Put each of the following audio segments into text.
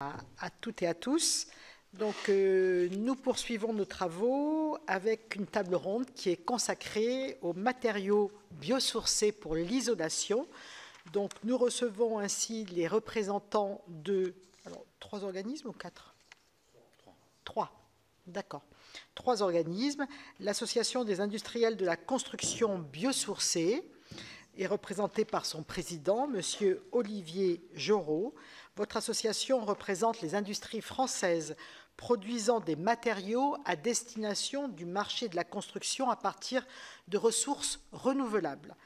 à toutes et à tous. Donc, euh, nous poursuivons nos travaux avec une table ronde qui est consacrée aux matériaux biosourcés pour l'isolation. Donc, nous recevons ainsi les représentants de trois organismes ou quatre? Trois. D'accord. Trois organismes. L'Association des industriels de la construction biosourcée est représentée par son président, M. Olivier Jorot. Votre association représente les industries françaises produisant des matériaux à destination du marché de la construction à partir de ressources renouvelables.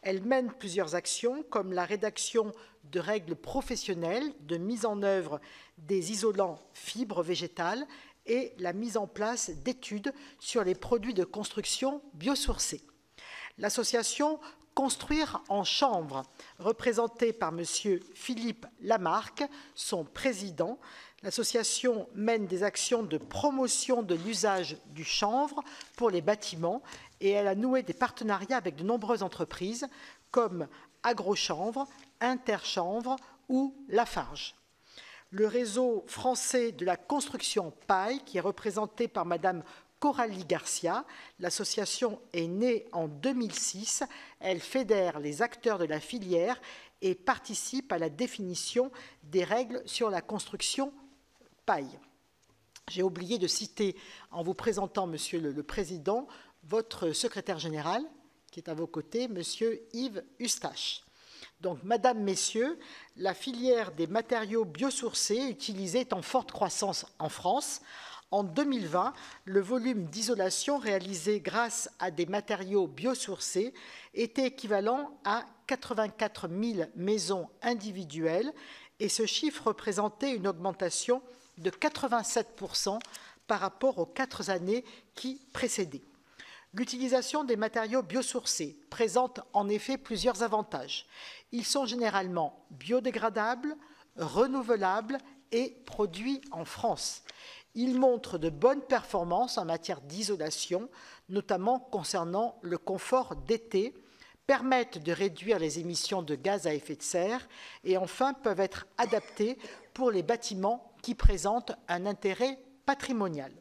Elle mène plusieurs actions comme la rédaction de règles professionnelles de mise en œuvre des isolants fibres végétales et la mise en place d'études sur les produits de construction biosourcés. L'association Construire en chambre, représenté par M. Philippe Lamarck, son président. L'association mène des actions de promotion de l'usage du chanvre pour les bâtiments et elle a noué des partenariats avec de nombreuses entreprises comme AgroChanvre, Interchanvre ou Lafarge. Le réseau français de la construction paille, qui est représenté par Mme Coralie Garcia. L'association est née en 2006. Elle fédère les acteurs de la filière et participe à la définition des règles sur la construction paille. J'ai oublié de citer, en vous présentant, Monsieur le, Président, votre secrétaire général, qui est à vos côtés, Monsieur Yves Eustache. Donc, Madame, Messieurs, la filière des matériaux biosourcés utilisés est en forte croissance en France. En 2020, le volume d'isolation réalisé grâce à des matériaux biosourcés était équivalent à 84 000 maisons individuelles et ce chiffre représentait une augmentation de 87% par rapport aux quatre années qui précédaient. L'utilisation des matériaux biosourcés présente en effet plusieurs avantages. Ils sont généralement biodégradables, renouvelables et produits en France. Ils montrent de bonnes performances en matière d'isolation, notamment concernant le confort d'été, permettent de réduire les émissions de gaz à effet de serre et enfin peuvent être adaptés pour les bâtiments qui présentent un intérêt patrimonial.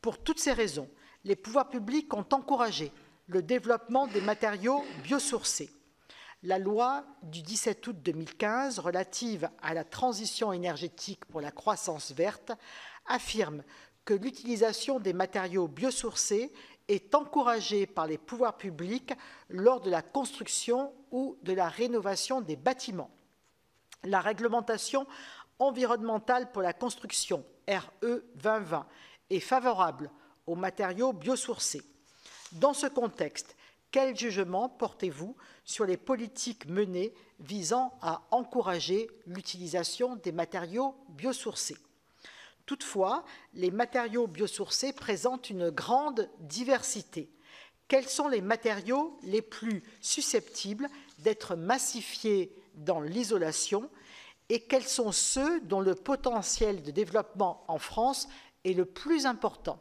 Pour toutes ces raisons, les pouvoirs publics ont encouragé le développement des matériaux biosourcés. La loi du 17 août 2015 relative à la transition énergétique pour la croissance verte affirme que l'utilisation des matériaux biosourcés est encouragée par les pouvoirs publics lors de la construction ou de la rénovation des bâtiments. La réglementation environnementale pour la construction, RE 2020, est favorable aux matériaux biosourcés. Dans ce contexte, quel jugement portez-vous sur les politiques menées visant à encourager l'utilisation des matériaux biosourcés? Toutefois, les matériaux biosourcés présentent une grande diversité. Quels sont les matériaux les plus susceptibles d'être massifiés dans l'isolation et quels sont ceux dont le potentiel de développement en France est le plus important?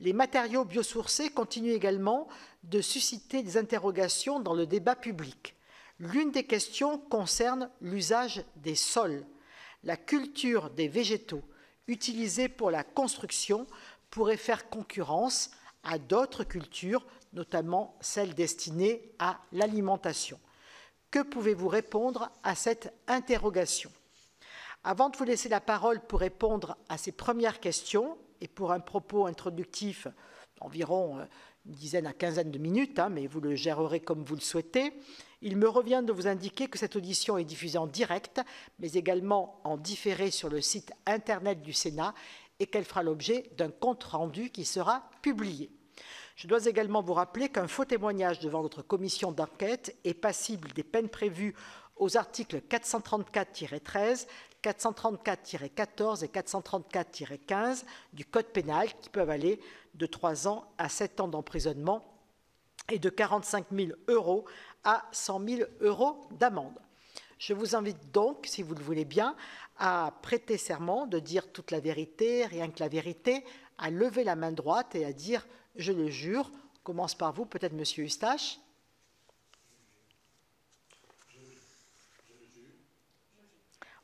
Les matériaux biosourcés continuent également de susciter des interrogations dans le débat public. L'une des questions concerne l'usage des sols, la culture des végétaux, utilisés pour la construction pourraient faire concurrence à d'autres cultures, notamment celles destinées à l'alimentation. Que pouvez-vous répondre à cette interrogation? Avant de vous laisser la parole pour répondre à ces premières questions et pour un propos introductif d'environ euh, une dizaine à quinzaine de minutes, hein, mais vous le gérerez comme vous le souhaitez, il me revient de vous indiquer que cette audition est diffusée en direct, mais également en différé sur le site Internet du Sénat et qu'elle fera l'objet d'un compte-rendu qui sera publié. Je dois également vous rappeler qu'un faux témoignage devant notre commission d'enquête est passible des peines prévues aux articles 434-13, 434-14 et 434-15 du Code pénal qui peuvent aller de 3 ans à 7 ans d'emprisonnement et de 45 000 euros à 100 000 euros d'amende. Je vous invite donc, si vous le voulez bien, à prêter serment de dire toute la vérité, rien que la vérité, à lever la main droite et à dire « je le jure ». On commence par vous, peut-être Monsieur Eustache.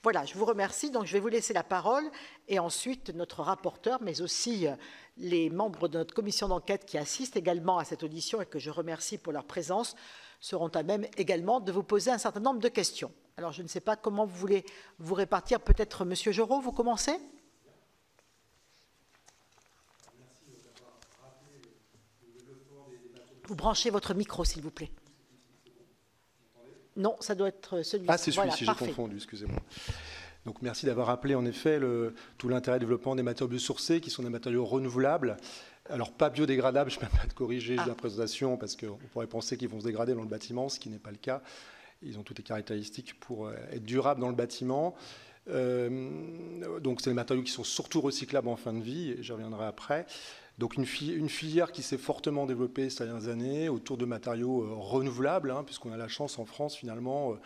Voilà, je vous remercie. Donc, je vais vous laisser la parole et ensuite notre rapporteur, mais aussi euh, les membres de notre commission d'enquête qui assistent également à cette audition et que je remercie pour leur présence, seront à même également de vous poser un certain nombre de questions. Alors, je ne sais pas comment vous voulez vous répartir. Peut-être, Monsieur Jorot, vous commencez? Vous branchez votre micro, s'il vous plaît. Non, ça doit être celui-ci. Ah, c'est celui-ci, j'ai confondu, excusez-moi. Donc merci d'avoir rappelé en effet le, tout l'intérêt du développement des matériaux biosourcés qui sont des matériaux renouvelables. Alors pas biodégradables, je ne peux pas te corriger ah. la présentation parce qu'on pourrait penser qu'ils vont se dégrader dans le bâtiment, ce qui n'est pas le cas. Ils ont toutes les caractéristiques pour euh, être durables dans le bâtiment. Euh, donc c'est des matériaux qui sont surtout recyclables en fin de vie, et j'y reviendrai après. Donc une, filière qui s'est fortement développée ces dernières années autour de matériaux euh, renouvelables, hein, puisqu'on a la chance en France finalement euh,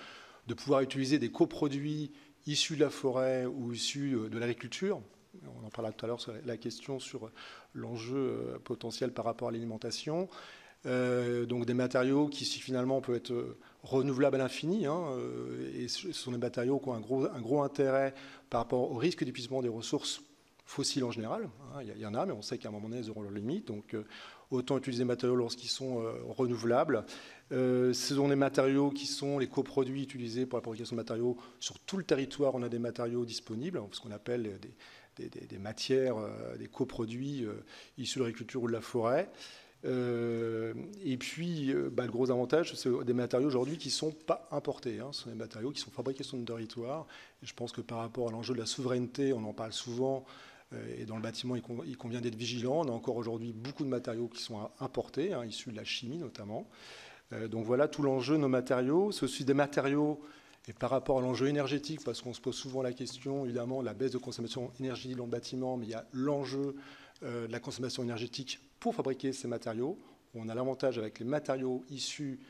de pouvoir utiliser des coproduits issus de la forêt ou issus euh, de l'agriculture. On en parlera tout à l'heure sur la question sur l'enjeu potentiel par rapport à l'alimentation. donc des matériaux qui finalement peuvent être renouvelables à l'infini, hein, et ce sont des matériaux qui ont un gros, intérêt par rapport au risque d'épuisement des ressources fossiles en général. Hein, il y, en a, mais on sait qu'à un moment donné, ils auront leurs limites. Donc, euh, autant utiliser des matériaux lorsqu'ils sont euh, renouvelables. Euh, ce sont des matériaux qui sont les coproduits utilisés pour la fabrication de matériaux. Sur tout le territoire, on a des matériaux disponibles, hein, ce qu'on appelle des, matières, des coproduits issus de l'agriculture ou de la forêt. et puis, bah, le gros avantage, c'est des matériaux aujourd'hui qui ne sont pas importés. Hein. Ce sont des matériaux qui sont fabriqués sur notre territoire. Je pense que par rapport à l'enjeu de la souveraineté, on en parle souvent, euh, et dans le bâtiment, il convient d'être vigilant. On a encore aujourd'hui beaucoup de matériaux qui sont importés, hein, issus de la chimie notamment. Euh, donc voilà tout l'enjeu de nos matériaux. C'est aussi des matériaux, et par rapport à l'enjeu énergétique, parce qu'on se pose souvent la question, évidemment, de la baisse de consommation énergétique dans le bâtiment, mais il y a l'enjeu euh, de la consommation énergétique pour fabriquer ces matériaux. On a l'avantage avec les matériaux issus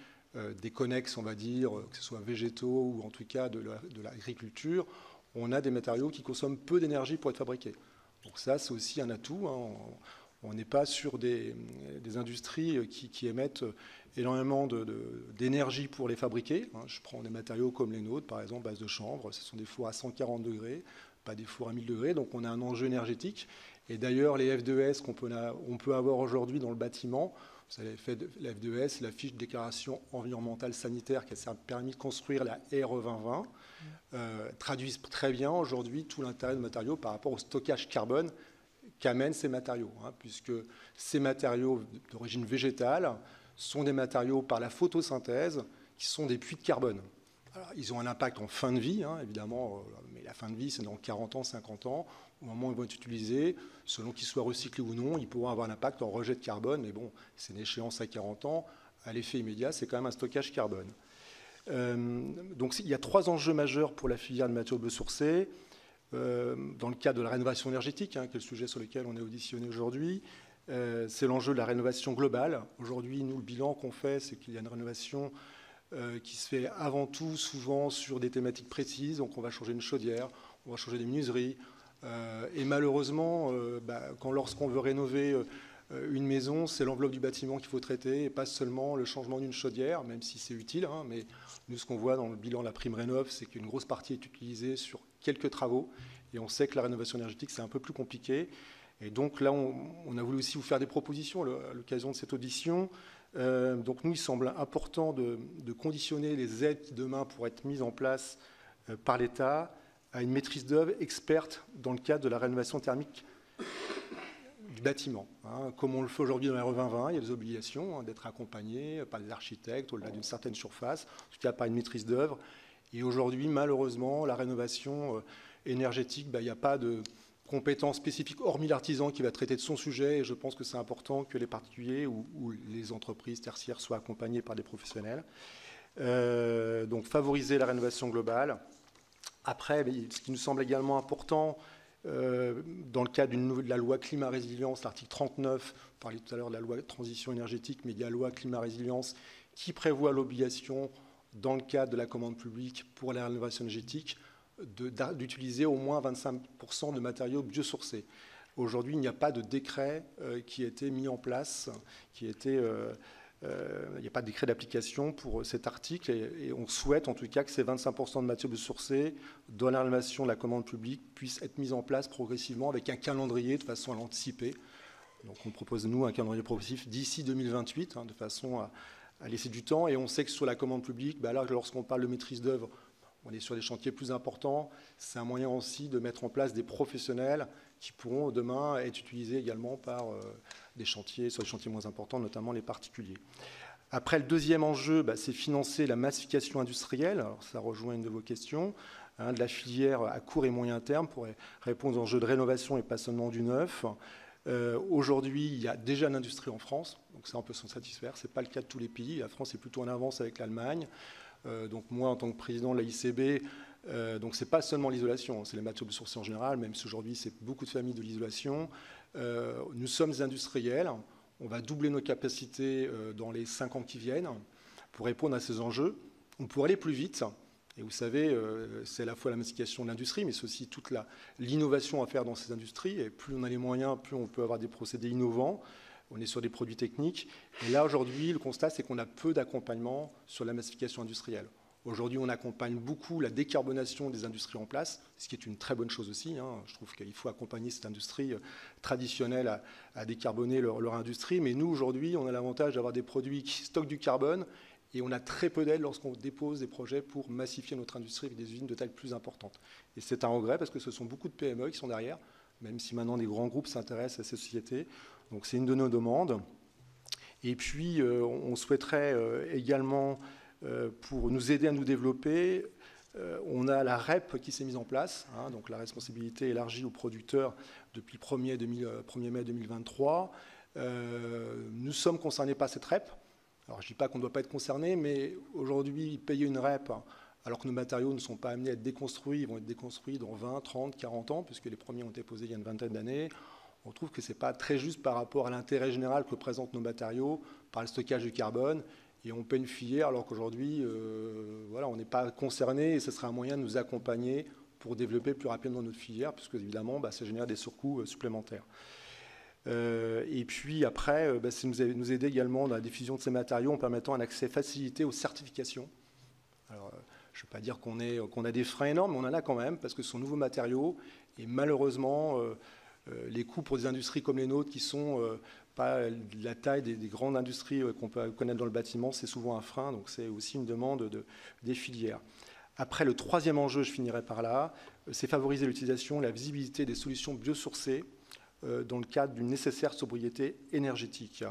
des connexes, on va dire, que ce soit végétaux ou en tout cas de l'agriculture, on a des matériaux qui consomment peu d'énergie pour être fabriqués. Donc ça, c'est aussi un atout. Hein. N'est pas sur des, industries qui, émettent énormément d'énergie pour les fabriquer. Hein. Je prends des matériaux comme les nôtres, par exemple, base de chanvre. Ce sont des fours à 140 degrés, pas des fours à 1000 degrés. Donc on a un enjeu énergétique. Et d'ailleurs, les F2S qu'on peut, on peut avoir aujourd'hui dans le bâtiment, vous avez fait la F2S, la fiche de déclaration environnementale sanitaire qui a permis de construire la RE 2020. Euh, traduisent très bien aujourd'hui tout l'intérêt de matériaux par rapport au stockage carbone qu'amènent ces matériaux, hein, puisque ces matériaux d'origine végétale sont des matériaux par la photosynthèse qui sont des puits de carbone. ils ont un impact en fin de vie, hein, évidemment, euh, mais la fin de vie, c'est dans 40 ans, 50 ans. Au moment où ils vont être utilisés, selon qu'ils soient recyclés ou non, ils pourront avoir un impact en rejet de carbone, mais bon, c'est une échéance à 40 ans. À l'effet immédiat, c'est quand même un stockage carbone. Euh, donc il y a trois enjeux majeurs pour la filière de matériaux biosourcés. Euh, dans le cadre de la rénovation énergétique, hein, qui est le sujet sur lequel on est auditionné aujourd'hui, euh, c'est l'enjeu de la rénovation globale. Aujourd'hui, nous, le bilan qu'on fait, c'est qu'il y a une rénovation qui se fait avant tout souvent sur des thématiques précises. Donc on va changer une chaudière, on va changer des menuiseries. et malheureusement, bah, quand lorsqu'on veut rénover une maison, c'est l'enveloppe du bâtiment qu'il faut traiter et pas seulement le changement d'une chaudière, même si c'est utile. Hein, mais nous, ce qu'on voit dans le bilan de la prime rénov, c'est qu'une grosse partie est utilisée sur quelques travaux. Et on sait que la rénovation énergétique, c'est un peu plus compliqué. Et donc là, on, a voulu aussi vous faire des propositions à l'occasion de cette audition. Euh, donc nous, il semble important de, conditionner les aides qui demain pourraient être mises en place euh, par l'État à une maîtrise d'œuvre experte dans le cadre de la rénovation thermique du bâtiment. Hein. Comme on le fait aujourd'hui dans la RE 2020, il y a des obligations hein, d'être accompagné par des architectes au-delà d'une certaine surface, en tout cas par une maîtrise d'œuvre. Et aujourd'hui, malheureusement, la rénovation euh, énergétique, bah, il n'y a pas de compétences spécifiques, hormis l'artisan qui va traiter de son sujet. Et je pense que c'est important que les particuliers ou, les entreprises tertiaires soient accompagnés par des professionnels. Euh, donc favoriser la rénovation globale. Après, ce qui nous semble également important, euh, dans le cadre de la loi climat résilience, l'article 39, on parlait tout à l'heure de la loi transition énergétique, mais il y a la loi climat résilience qui prévoit l'obligation, dans le cadre de la commande publique pour la rénovation énergétique, d'utiliser au moins 25% de matériaux biosourcés. Aujourd'hui, il n'y a pas de décret euh, qui a été mis en place, qui a été il n'y a pas de décret d'application pour cet article et, on souhaite en tout cas que ces 25% de matières sourcées dans l'animation de la commande publique puissent être mis en place progressivement avec un calendrier de façon à l'anticiper. Donc on propose, nous, un calendrier progressif d'ici 2028, hein, de façon à, laisser du temps. Et on sait que sur la commande publique, là, lorsqu'on parle de maîtrise d'œuvre, on est sur des chantiers plus importants. C'est un moyen aussi de mettre en place des professionnels qui pourront demain être utilisés également par euh, des chantiers, sur des chantiers moins importants, notamment les particuliers. Après, le deuxième enjeu, bah, c'est financer la massification industrielle. Ça rejoint une de vos questions, hein, de la filière à court et moyen terme pour répondre aux enjeux de rénovation et pas seulement du neuf. Euh, aujourd'hui, il y a déjà une industrie en France, donc ça on peut s'en satisfaire. Ce n'est pas le cas de tous les pays. La France est plutôt en avance avec l'Allemagne. Euh, donc moi, en tant que président de la ICB, euh, donc c'est pas seulement l'isolation, c'est les matériaux sourcés en général, même si aujourd'hui c'est beaucoup de familles de l'isolation. nous sommes industriels, on va doubler nos capacités dans les cinq ans qui viennent pour répondre à ces enjeux. On pourrait aller plus vite, et vous savez, euh, c'est à la fois la massification de l'industrie, mais c'est aussi toute l'innovation à faire dans ces industries. Et plus on a les moyens, plus on peut avoir des procédés innovants. On est sur des produits techniques. Et là, aujourd'hui, le constat, c'est qu'on a peu d'accompagnement sur la massification industrielle. Aujourd'hui, on accompagne beaucoup la décarbonation des industries en place, ce qui est une très bonne chose aussi. Hein. Je trouve qu'il faut accompagner cette industrie euh, traditionnelle à, décarboner leur, leur, industrie. Mais nous, aujourd'hui, on a l'avantage d'avoir des produits qui stockent du carbone et on a très peu d'aide lorsqu'on dépose des projets pour massifier notre industrie avec des usines de taille plus importante. Et c'est un regret parce que ce sont beaucoup de PME qui sont derrière, même si maintenant des grands groupes s'intéressent à ces sociétés. Donc c'est une de nos demandes. Et puis euh, on souhaiterait euh, également, euh, pour nous aider à nous développer, on a la REP qui s'est mise en place, hein, donc la responsabilité élargie aux producteurs depuis 1er, 1er mai 2023. nous sommes concernés par cette REP. Alors je ne dis pas qu'on ne doit pas être concerné, mais aujourd'hui, payer une REP, alors que nos matériaux ne sont pas amenés à être déconstruits, ils vont être déconstruits dans 20, 30, 40 ans, puisque les premiers ont été posés il y a une vingtaine d'années, on trouve que ce n'est pas très juste par rapport à l'intérêt général que présentent nos matériaux par le stockage du carbone. Et on paie une filière alors qu'aujourd'hui, euh, voilà, on n'est pas concerné et ce serait un moyen de nous accompagner pour développer plus rapidement notre filière, puisque évidemment, bah, ça génère des surcoûts euh, supplémentaires. Euh, et puis après, euh, bah, c'est nous, nous aider également dans la diffusion de ces matériaux en permettant un accès facilité aux certifications. Alors, euh, je ne veux pas dire qu'on a des freins énormes, mais on en a quand même, parce que ce sont nouveaux matériaux. Et malheureusement, les coûts pour des industries comme les nôtres, qui sont pas la taille des, grandes industries qu'on peut connaître dans le bâtiment, c'est souvent un frein. Donc c'est aussi une demande de, des filières. Après, le troisième enjeu, je finirai par là, c'est favoriser l'utilisation, la visibilité des solutions biosourcées dans le cadre d'une nécessaire sobriété énergétique.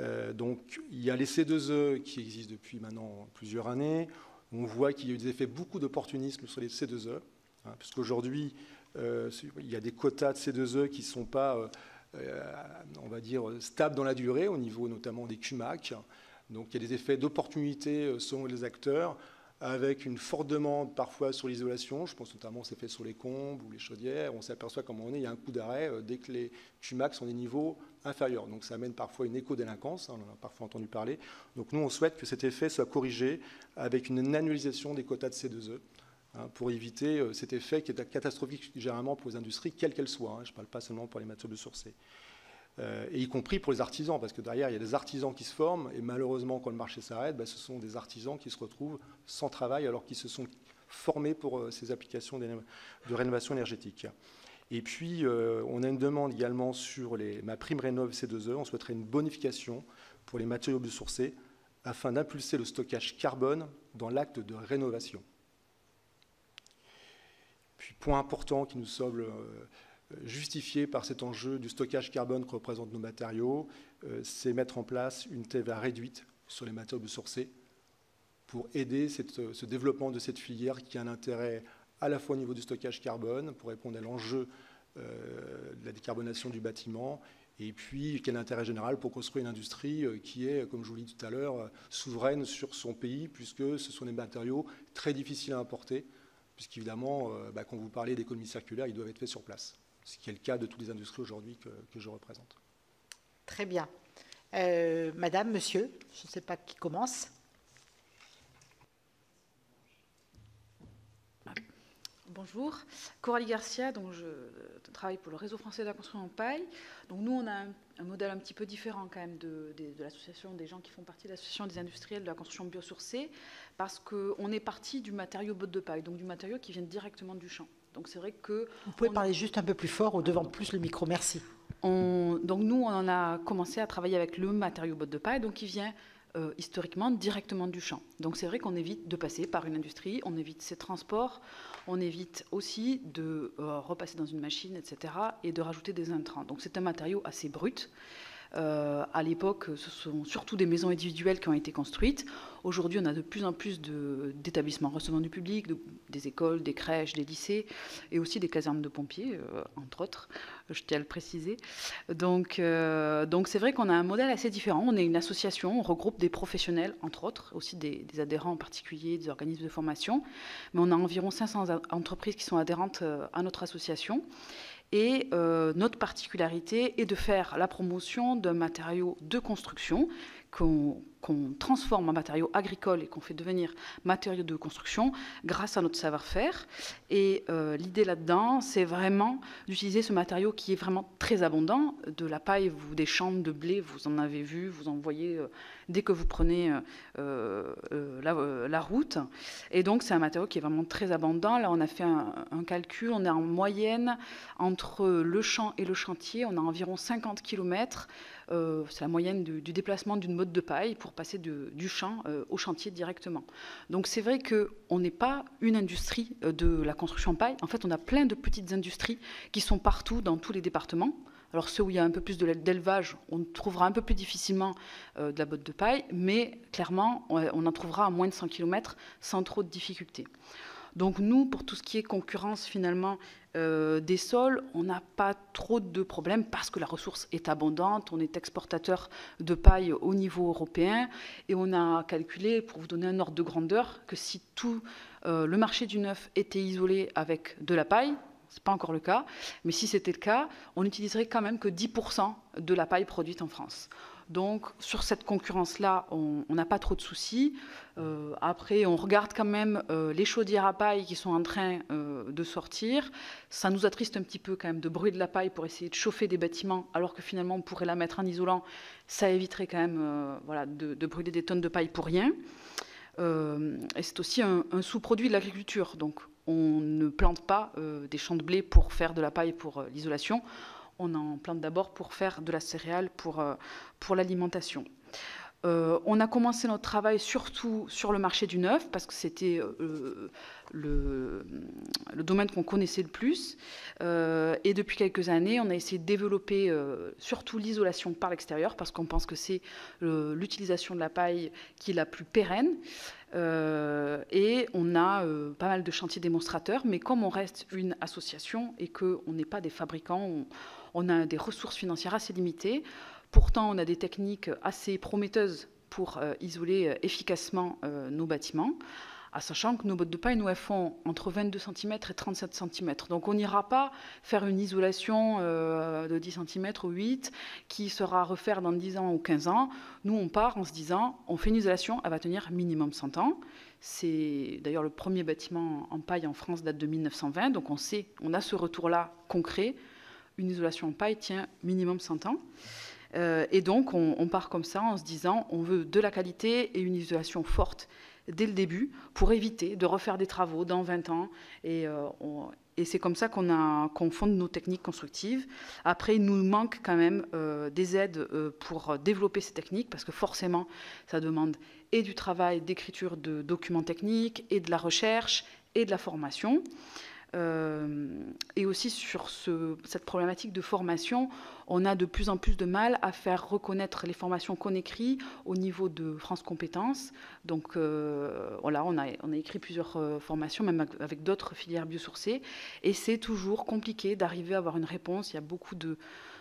Euh, donc il y a les C2E qui existent depuis maintenant plusieurs années. On voit qu'il y a eu des effets beaucoup d'opportunisme sur les C2E, hein, puisqu'aujourd'hui, euh, il y a des quotas de C2E qui ne sont pas, on va dire, stables dans la durée, au niveau notamment des CUMAC. Donc il y a des effets d'opportunité selon les acteurs avec une forte demande parfois sur l'isolation. Je pense notamment c'est fait sur les combes ou les chaudières. On s'aperçoit comment on est, il y a un coup d'arrêt euh, dès que les CUMAC sont des niveaux inférieurs. Donc ça amène parfois une éco-délinquance, hein, on en a parfois entendu parler. Donc nous, on souhaite que cet effet soit corrigé avec une annualisation des quotas de C2E. Hein, pour éviter euh, cet effet qui est catastrophique généralement pour les industries, quelles qu'elles soient. Hein. je ne parle pas seulement pour les matières sourcées. Euh, et y compris pour les artisans, parce que derrière, il y a des artisans qui se forment, et malheureusement, quand le marché s'arrête, bah, ce sont des artisans qui se retrouvent sans travail alors qu'ils se sont formés pour euh, ces applications de rénovation énergétique. Et puis, euh, on a une demande également sur ma prime Rénov C2E. On souhaiterait une bonification pour les matériaux biosourcés afin d'impulser le stockage carbone dans l'acte de rénovation. Puis, point important qui nous semble justifié par cet enjeu du stockage carbone que représentent nos matériaux, euh, c'est mettre en place une TVA réduite sur les matériaux sourcés pour aider ce développement de cette filière qui a un intérêt à la fois au niveau du stockage carbone, pour répondre à l'enjeu euh, de la décarbonation du bâtiment, et puis un intérêt général pour construire une industrie euh, qui est, comme je vous l'ai dit tout à l'heure, souveraine sur son pays, puisque ce sont des matériaux très difficiles à importer, puisqu'évidemment, bah, quand vous parlez d'économie circulaire, ils doivent être faits sur place ce qui est le cas de toutes les industries aujourd'hui que, je représente. Très bien. Euh, madame, monsieur, je ne sais pas qui commence. Bonjour, Coralie Garcia, donc je travaille pour le réseau français de la construction en paille. Donc nous, on a un, modèle un petit peu différent quand même de, l'association des gens qui font partie de l'association des industriels de la construction biosourcée, parce qu'on est parti du matériau botte de paille, donc du matériau qui vient directement du champ. Donc c'est vrai que... Vous pouvez parler juste un peu plus fort ou devant plus le micro, merci. donc nous, on a commencé à travailler avec le matériau botte de paille, donc qui vient euh, historiquement directement du champ. Donc c'est vrai qu'on évite de passer par une industrie, on évite ces transports, on évite aussi de euh, repasser dans une machine, etc., et de rajouter des intrants. Donc c'est un matériau assez brut. Euh, à l'époque, ce sont surtout des maisons individuelles qui ont été construites. Aujourd'hui, on a de plus en plus d'établissements recevant du public, des écoles, des crèches, des lycées, et aussi des casernes de pompiers, euh, entre autres, je tiens à le préciser. Donc, euh, donc c'est vrai qu'on a un modèle assez différent. On est une association, on regroupe des professionnels, entre autres, aussi des adhérents en particulier, des organismes de formation. Mais on a environ 500 entreprises qui sont adhérentes à notre association. Et euh, notre particularité est de faire la promotion d'un matériau de construction qu'on transforme en matériaux agricoles et qu'on fait devenir matériaux de construction grâce à notre savoir-faire. Et euh, l'idée là-dedans, c'est vraiment d'utiliser ce matériau qui est vraiment très abondant. De la paille ou des champs de blé, vous en avez vu, vous en voyez euh, dès que vous prenez euh, la, route. Et donc, c'est un matériau qui est vraiment très abondant. Là, on a fait un, un calcul. On est en moyenne entre le champ et le chantier. On a environ 50 km euh, c'est la moyenne du, déplacement d'une mode de paille pour passer du champ euh, au chantier directement. Donc c'est vrai qu'on n'est pas une industrie euh, de la construction paille. En fait, on a plein de petites industries qui sont partout dans tous les départements. Alors ceux où il y a un peu plus d'élevage, on trouvera un peu plus difficilement de la botte de paille, mais clairement, on en trouvera à moins de 100 km sans trop de difficultés. Donc nous, pour tout ce qui est concurrence finalement euh, des sols, on n'a pas trop de problèmes parce que la ressource est abondante, on est exportateur de paille au niveau européen et on a calculé, pour vous donner un ordre de grandeur, que si tout euh, le marché du neuf était isolé avec de la paille, ce n'est pas encore le cas, mais si c'était le cas, on n'utiliserait quand même que 10% de la paille produite en France. Donc sur cette concurrence-là, on n'a pas trop de soucis. Euh, après, on regarde quand même euh, les chaudières à paille qui sont en train euh, de sortir. Ça nous attriste un petit peu quand même de brûler de la paille pour essayer de chauffer des bâtiments, alors que finalement on pourrait la mettre en isolant. Ça éviterait quand même voilà, de, brûler des tonnes de paille pour rien. et c'est aussi un, un sous-produit de l'agriculture. Donc on ne plante pas des champs de blé pour faire de la paille pour l'isolation on en plante d'abord pour faire de la céréale pour, euh, pour l'alimentation. Euh, on a commencé notre travail surtout sur le marché du neuf parce que c'était euh, le, domaine qu'on connaissait le plus. et depuis quelques années, on a essayé de développer surtout l'isolation par l'extérieur parce qu'on pense que c'est l'utilisation de la paille qui est la plus pérenne. et on a pas mal de chantiers démonstrateurs, mais comme on reste une association et qu'on n'est pas des fabricants, on a des ressources financières assez limitées. Pourtant, on a des techniques assez prometteuses pour euh, isoler euh, efficacement euh, nos bâtiments, à sachant que nos bottes de paille, nous, elles font entre 22 cm et 37 cm. Donc on n'ira pas faire une isolation de 10 cm ou 8 qui sera à refaire dans 10 ans ou 15 ans. Nous, on part en se disant, on fait une isolation, elle va tenir minimum 100 ans. C'est d'ailleurs le premier bâtiment en paille en France date de 1920, donc on sait, on a ce retour-là concret une isolation en paille tient minimum 100 ans. Euh, et donc, on, part comme ça en se disant, on veut de la qualité et une isolation forte dès le début pour éviter de refaire des travaux dans 20 ans. Et, euh, c'est comme ça qu'on fonde nos techniques constructives. Après, il nous manque quand même euh, des aides pour développer ces techniques parce que forcément, ça demande et du travail d'écriture de documents techniques et de la recherche et de la formation. Euh, et aussi sur cette problématique de formation, on a de plus en plus de mal à faire reconnaître les formations qu'on écrit au niveau de France Compétences. Donc euh, voilà, on a, écrit plusieurs euh, formations, même avec d'autres filières biosourcées, et c'est toujours compliqué d'arriver à avoir une réponse. Il y a beaucoup de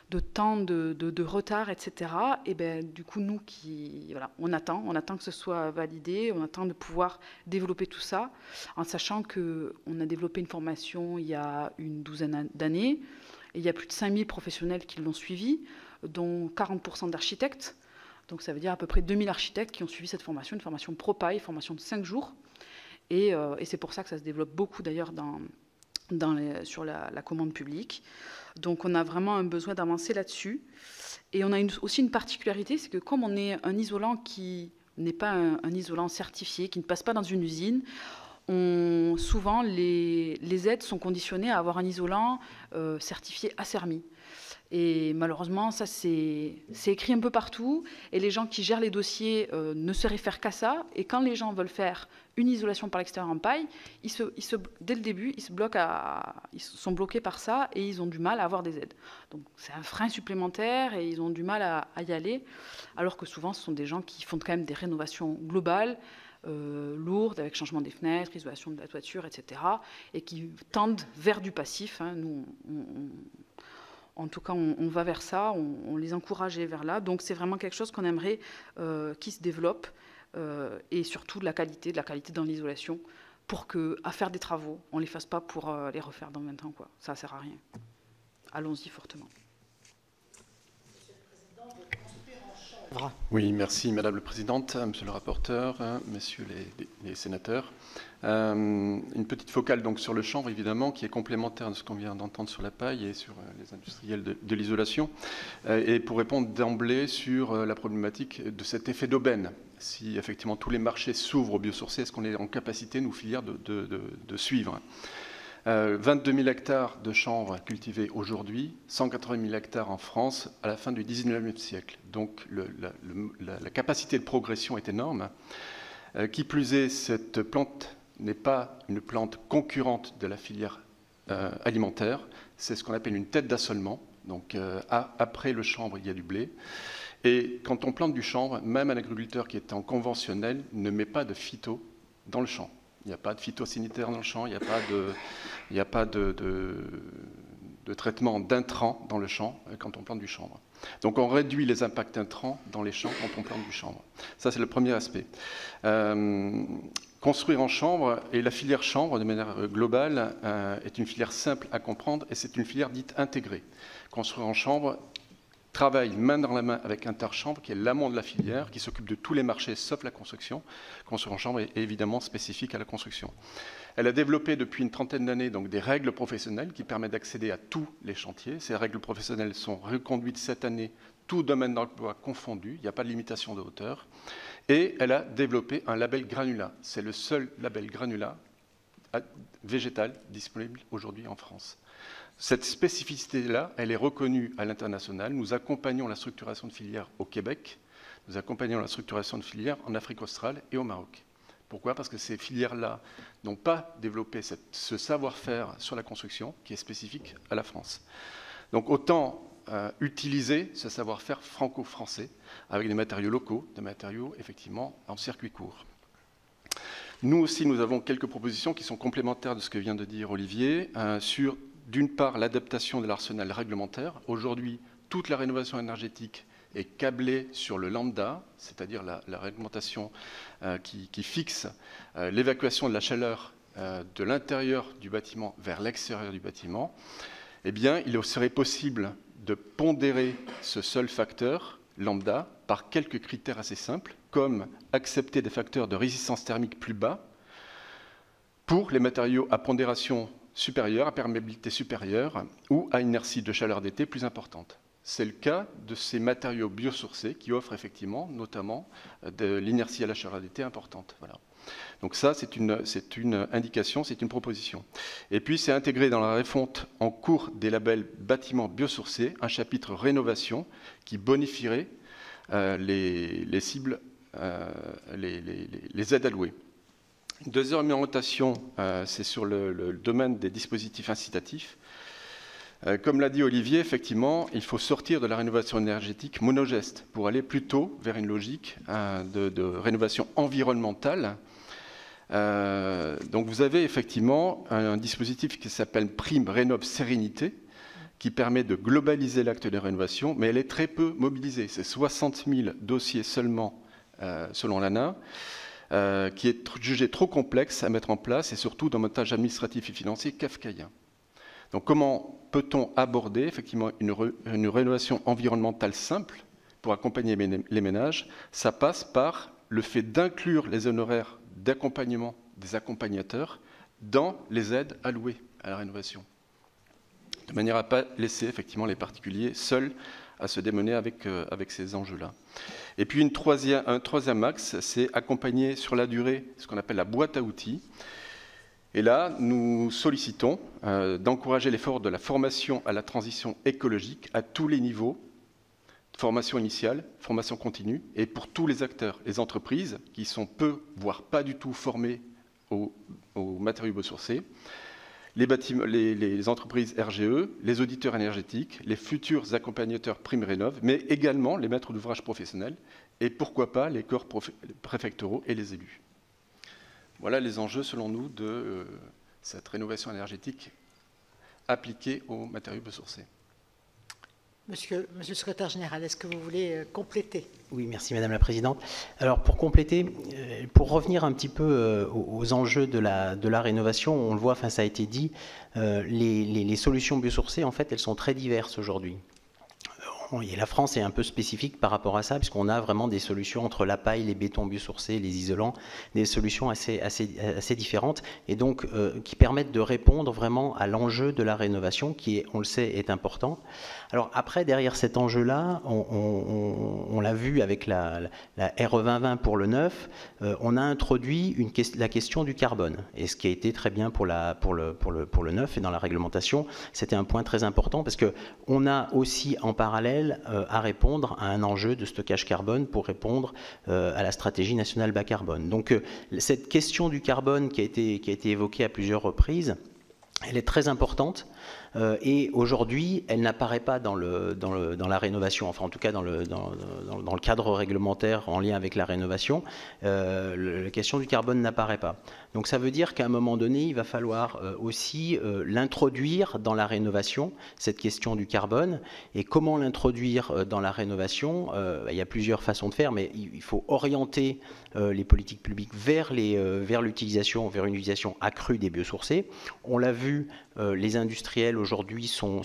de temps de, de, retard, etc. Et ben du coup nous qui voilà, on attend, on attend que ce soit validé, on attend de pouvoir développer tout ça, en sachant que on a développé une formation il y a une douzaine d'années, et il y a plus de 5000 professionnels qui l'ont suivi, dont 40% d'architectes. Donc ça veut dire à peu près 2000 architectes qui ont suivi cette formation, une formation pro-paille, formation de 5 jours. Et, euh, et c'est pour ça que ça se développe beaucoup d'ailleurs dans, sur la, commande publique. Donc on a vraiment un besoin d'avancer là-dessus. Et on a aussi une particularité, c'est que comme on est un isolant qui n'est pas un, isolant certifié, qui ne passe pas dans une usine, souvent les, aides sont conditionnées à avoir un isolant euh, certifié ACERMI. Et malheureusement, ça, c'est écrit un peu partout. Et les gens qui gèrent les dossiers euh, ne se réfèrent qu'à ça. Et quand les gens veulent faire une isolation par l'extérieur en paille, ils se, dès le début, ils, se bloquent ils sont bloqués par ça et ils ont du mal à avoir des aides. Donc c'est un frein supplémentaire et ils ont du mal à, y aller. Alors que souvent, ce sont des gens qui font quand même des rénovations globales. Euh, lourdes, avec changement des fenêtres, isolation de la toiture, etc., et qui tendent vers du passif. Hein. Nous, on, en tout cas, on, va vers ça, on, les encourageait vers là. Donc c'est vraiment quelque chose qu'on aimerait euh, qui se développe euh, et surtout de la qualité, de la qualité dans l'isolation pour que à faire des travaux, on ne les fasse pas pour euh, les refaire dans 20 ans. Quoi. Ça ne sert à rien. Allons-y fortement. Oui, merci Madame la Présidente, Monsieur le rapporteur, hein, Messieurs les, sénateurs. Euh, une petite focale donc sur le chanvre, évidemment, qui est complémentaire de ce qu'on vient d'entendre sur la paille et sur euh, les industriels de, l'isolation, euh, et pour répondre d'emblée sur la problématique de cet effet d'aubaine. Si effectivement tous les marchés s'ouvrent au biosourcé, est-ce qu'on est en capacité, nous, filières, de suivre? 22 000 hectares de chanvre cultivés aujourd'hui, 180 000 hectares en France à la fin du 19e siècle. Donc la, capacité de progression est énorme. Euh, qui plus est, cette plante n'est pas une plante concurrente de la filière euh, alimentaire, c'est ce qu'on appelle une tête d'assolement. Donc euh, après le chanvre, il y a du blé. Et quand on plante du chanvre, même un agriculteur qui est en conventionnel ne met pas de phyto dans le champ. Il n'y a pas de phytosanitaire dans le champ, il n'y a pas de, traitement d'intrants dans le champ euh, quand on plante du chanvre. Donc on réduit les impacts intrants dans les champs quand on plante du chanvre. Ça, c'est le premier aspect. Euh, construire en chambre, et la filière chambre, de manière globale, euh, est une filière simple à comprendre et c'est une filière dite intégrée. Construire en chambre travaille main dans la main avec Interchambre, qui est l'amont de la filière, qui s'occupe de tous les marchés sauf la construction. Construire en chambre est évidemment spécifique à la construction. Elle a développé depuis une trentaine d'années donc des règles professionnelles qui permettent d'accéder à tous les chantiers. Ces règles professionnelles sont reconduites cette année, tout domaine d'emploi confondu, il n'y a pas de limitation de hauteur. Et elle a développé un label granula. C'est le seul label granula végétal disponible aujourd'hui en France. Cette spécificité-là, elle est reconnue à l'international. Nous accompagnons la structuration de filières au Québec, nous accompagnons la structuration de filières en Afrique australe et au Maroc. Pourquoi? Parce que ces filières-là n'ont pas développé ce savoir-faire sur la construction qui est spécifique à la France. Donc autant euh, utiliser ce savoir-faire franco-français avec des matériaux locaux, des matériaux effectivement en circuit court. Nous aussi, nous avons quelques propositions qui sont complémentaires de ce que vient de dire Olivier euh, sur, d'une part, l'adaptation de l'arsenal réglementaire. Aujourd'hui, toute la rénovation énergétique est câblée sur le lambda, c'est-à-dire la, réglementation euh, qui, fixe euh, l'évacuation de la chaleur euh, de l'intérieur du bâtiment vers l'extérieur du bâtiment, eh bien, il serait possible de pondérer ce seul facteur, lambda, par quelques critères assez simples, comme accepter des facteurs de résistance thermique plus bas pour les matériaux à pondération supérieure, à perméabilité supérieure ou à inertie de chaleur d'été plus importante. C'est le cas de ces matériaux biosourcés qui offrent effectivement, notamment, euh, de l'inertie à la chaleur d'été importante. Voilà. Donc ça, c'est une, indication, c'est une proposition. Et puis, c'est intégré dans la refonte en cours des labels bâtiments biosourcés un chapitre rénovation qui bonifierait euh, les, cibles, euh, les, aides allouées. Deuxième orientation, c'est sur le, domaine des dispositifs incitatifs. Euh, comme l'a dit Olivier, effectivement, il faut sortir de la rénovation énergétique monogeste pour aller plutôt vers une logique euh, de, rénovation environnementale. Euh, donc vous avez effectivement un, dispositif qui s'appelle Prime Rénov Sérénité, qui permet de globaliser l'acte de rénovation, mais elle est très peu mobilisée. C'est 60 000 dossiers seulement, selon l'ANA. Qui est jugé trop complexe à mettre en place et surtout d'un montage administratif et financier kafkaïen. Donc comment peut-on aborder effectivement une, rénovation environnementale simple pour accompagner les ménages? Ça passe par le fait d'inclure les honoraires d'accompagnement des accompagnateurs dans les aides allouées. à la rénovation, de manière à ne pas laisser effectivement les particuliers seuls à se démener avec, euh, avec ces enjeux-là. Et puis une troisième, un troisième axe, c'est accompagner sur la durée ce qu'on appelle la boîte à outils. Et là, nous sollicitons euh, d'encourager l'effort de la formation à la transition écologique à tous les niveaux, formation initiale, formation continue, et pour tous les acteurs, les entreprises qui sont peu, voire pas du tout formées aux, matériaux biosourcés, les, entreprises RGE, les auditeurs énergétiques, les futurs accompagnateurs prime rénov, mais également les maîtres d'ouvrage professionnels, et pourquoi pas les corps préfectoraux et les élus. Voilà les enjeux, selon nous, de euh, cette rénovation énergétique appliquée aux matériaux biosourcés. Monsieur, le secrétaire général, est-ce que vous voulez euh, compléter? Oui, merci Madame la Présidente. Alors pour compléter, euh, pour revenir un petit peu aux enjeux de la, rénovation, on le voit, enfin ça a été dit, les solutions biosourcées, en fait, elles sont très diverses aujourd'hui la France est un peu spécifique par rapport à ça, puisqu'on a vraiment des solutions entre la paille, les bétons biosourcés, les isolants, des solutions assez, assez, assez différentes, et donc euh, qui permettent de répondre vraiment à l'enjeu de la rénovation, qui, on le sait, est important. Alors après, derrière cet enjeu-là, on, l'a vu avec la, RE 2020 pour le neuf, euh, on a introduit la question du carbone. Et ce qui a été très bien pour, la, pour, le, pour, le, pour le neuf et dans la réglementation, c'était un point très important parce qu'on a aussi en parallèle euh, à répondre à un enjeu de stockage carbone pour répondre euh, à la stratégie nationale bas carbone. Donc cette question du carbone qui a été, qui a été évoquée à plusieurs reprises, elle est très importante euh, et aujourd'hui, elle n'apparaît pas dans, la rénovation, enfin en tout cas dans le, cadre réglementaire en lien avec la rénovation. Euh, la question du carbone n'apparaît pas. Donc ça veut dire qu'à un moment donné, il va falloir euh, aussi l'introduire dans la rénovation, cette question du carbone. Et comment l'introduire dans la rénovation Il y a plusieurs façons de faire, mais il faut orienter les politiques publiques vers l'utilisation, vers, vers une utilisation accrue des biosourcés. On l'a vu, les industriels aujourd'hui sont,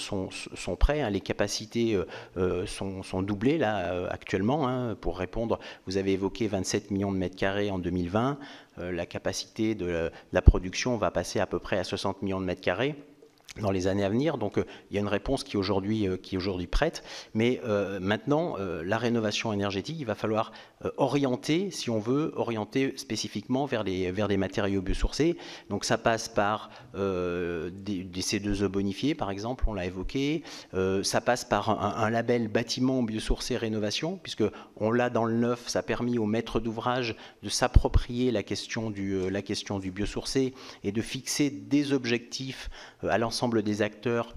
prêts, hein, les capacités sont, sont, doublées là actuellement hein, pour répondre. Vous avez évoqué 27 millions de mètres carrés en 2020. Euh, la capacité de la production va passer à peu près à 60 millions de mètres carrés dans les années à venir. Donc euh, il y a une réponse qui est aujourd'hui euh, aujourd'hui prête. Mais euh, maintenant, la rénovation énergétique, il va falloir orienter, si on veut, orienter spécifiquement vers les vers des matériaux biosourcés. Donc ça passe par des, C2E bonifiés, par exemple, on l'a évoqué. ça passe par un, label bâtiment biosourcé rénovation, puisque on l'a dans le neuf. Ça a permis aux maîtres d'ouvrage de s'approprier la question la question du biosourcé et de fixer des objectifs à l'ensemble des acteurs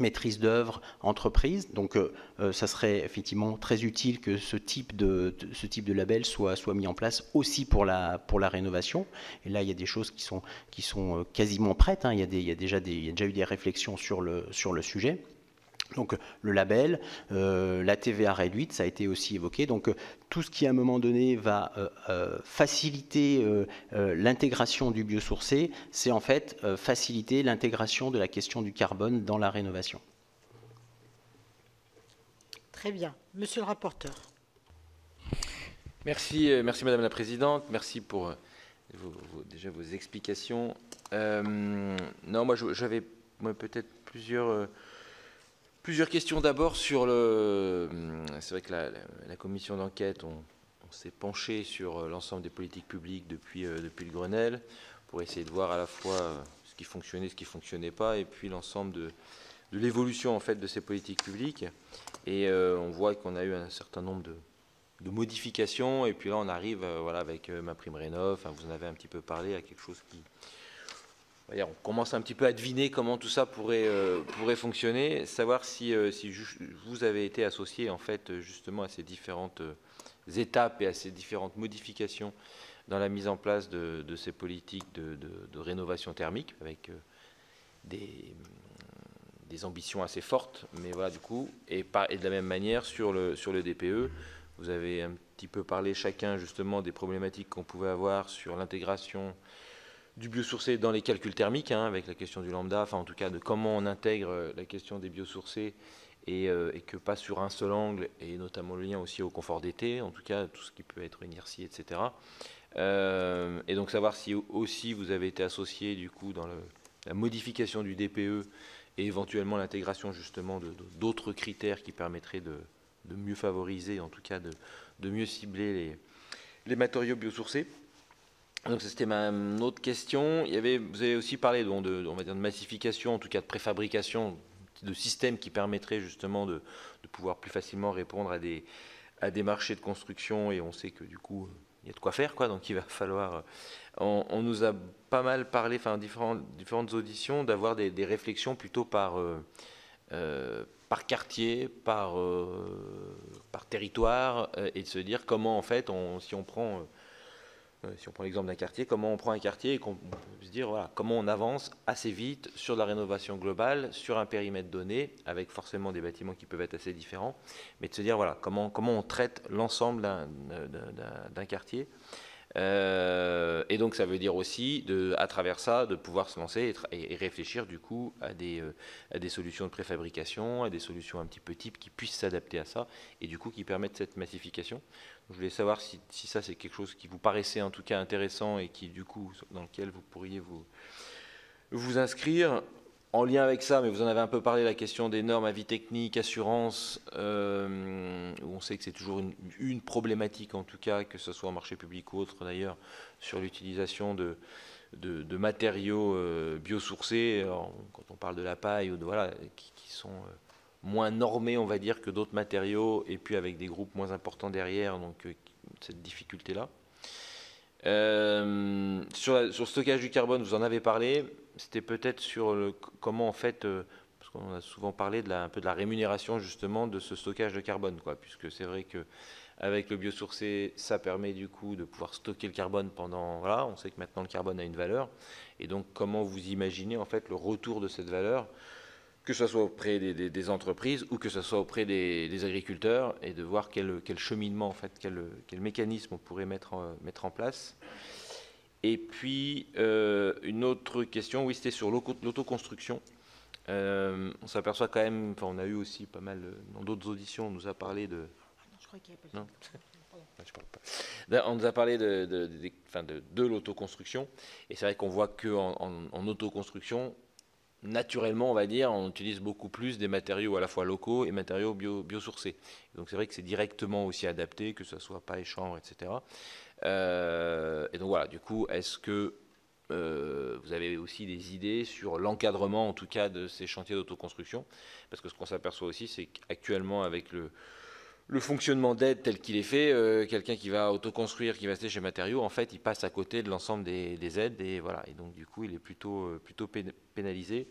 maîtrise d'œuvre, entreprise. Donc, euh, euh, ça serait effectivement très utile que ce type de, ce type de label soit, soit mis en place aussi pour la, pour la rénovation. Et là, il y a des choses qui sont, qui sont euh, quasiment prêtes. Hein. Il, y a des, il, y a déjà des, il y a déjà eu des réflexions sur le, sur le sujet. Donc le label, euh, la TVA réduite, ça a été aussi évoqué. Donc euh, tout ce qui à un moment donné va euh, faciliter l'intégration du biosourcé, c'est en fait faciliter l'intégration de la question du carbone dans la rénovation. Très bien. Monsieur le rapporteur. Merci, merci Madame la Présidente. Merci pour déjà vos explications. non, moi j'avais peut-être plusieurs Plusieurs questions d'abord sur le. C'est vrai que la, commission d'enquête, on, s'est penché sur euh, l'ensemble des politiques publiques depuis, euh, depuis le Grenelle pour essayer de voir à la fois euh, ce qui fonctionnait, ce qui ne fonctionnait pas, et puis l'ensemble de, de l'évolution en fait de ces politiques publiques. Et on voit qu'on a eu un certain nombre de, de, modifications, et puis là on arrive voilà, avec ma prime rénov, vous en avez un petit peu parlé, à quelque chose qui, on commence un petit peu à deviner comment tout ça pourrait, euh, fonctionner, savoir si, euh, vous avez été associé en fait justement à ces différentes euh, étapes et à ces différentes modifications dans la mise en place de, ces politiques de, rénovation thermique avec des, des, ambitions assez fortes, mais voilà du coup, et, et, de la même manière sur le, sur le DPE, vous avez un petit peu parlé chacun justement des problématiques qu'on pouvait avoir sur l'intégration du biosourcé dans les calculs thermiques, hein, avec la question du lambda, enfin en tout cas de comment on intègre euh, la question des biosourcés et, euh, et, que pas sur un seul angle, et notamment le lien aussi au confort d'été, en tout cas tout ce qui peut être inertie, etc. Euh, et donc savoir si aussi vous avez été associé du coup dans la modification du DPE et éventuellement l'intégration justement d'autres critères qui permettraient de, mieux favoriser, en tout cas de, mieux cibler les matériaux biosourcés. Donc c'était ma autre question. Il y avait, vous avez aussi parlé de, on va dire de massification, en tout cas de préfabrication, de systèmes qui permettraient justement de, pouvoir plus facilement répondre à des, à des marchés de construction. Et on sait que du coup, il y a de quoi faire, quoi. Donc il va falloir. On, nous a pas mal parlé, enfin différentes, auditions, d'avoir des, réflexions plutôt par euh, euh, par quartier, par euh, par territoire, et de se dire comment en fait, si on prend si on prend l'exemple d'un quartier, comment on prend un quartier et qu'on peut se dire voilà, comment on avance assez vite sur la rénovation globale, sur un périmètre donné, avec forcément des bâtiments qui peuvent être assez différents, mais de se dire voilà, comment, comment on traite l'ensemble d'un quartier. Euh, et donc ça veut dire aussi, de, à travers ça, de pouvoir se lancer et, réfléchir du coup à des, euh, à des solutions de préfabrication, à des solutions un petit peu type qui puissent s'adapter à ça et du coup qui permettent cette massification. Je voulais savoir si, ça c'est quelque chose qui vous paraissait en tout cas intéressant et qui du coup dans lequel vous pourriez vous, vous inscrire. En lien avec ça, mais vous en avez un peu parlé, la question des normes avis techniques, assurance, euh, où on sait que c'est toujours une, problématique en tout cas, que ce soit en marché public ou autre d'ailleurs, sur l'utilisation de, de, matériaux euh, biosourcés, quand on parle de la paille ou de voilà, qui, sont euh, moins normé, on va dire, que d'autres matériaux, et puis avec des groupes moins importants derrière, donc euh, cette difficulté-là. Euh, sur, le stockage du carbone, vous en avez parlé. C'était peut-être sur le, comment en fait, euh, parce qu'on a souvent parlé un peu de la rémunération justement de ce stockage de carbone, quoi, puisque c'est vrai que avec le biosourcé, ça permet du coup de pouvoir stocker le carbone pendant. Voilà, on sait que maintenant le carbone a une valeur, et donc comment vous imaginez en fait le retour de cette valeur que ce soit auprès des, entreprises ou que ce soit auprès des, agriculteurs, et de voir quel, cheminement, en fait, quel, mécanisme on pourrait mettre en, mettre en place. Et puis, euh, une autre question, oui, c'était sur l'autoconstruction. Euh, on s'aperçoit quand même, enfin, on a eu aussi pas mal, dans d'autres auditions, on nous a parlé de... Non, je crois qu'il n'y a pas On nous a parlé de, de, de, l'autoconstruction, et c'est vrai qu'on voit qu'en en autoconstruction, naturellement, on va dire, on utilise beaucoup plus des matériaux à la fois locaux et matériaux bio, biosourcés. Donc c'est vrai que c'est directement aussi adapté, que ce soit pas et chambre, etc. Euh, et donc voilà, du coup, est-ce que euh, vous avez aussi des idées sur l'encadrement, en tout cas, de ces chantiers d'autoconstruction? Parce que ce qu'on s'aperçoit aussi, c'est qu'actuellement, avec le, le fonctionnement d'aide tel qu'il est fait, euh, quelqu'un qui va autoconstruire, qui va acheter chez Matériaux, en fait, il passe à côté de l'ensemble des, aides et voilà. Et donc, du coup, il est plutôt, euh, plutôt pénalisé.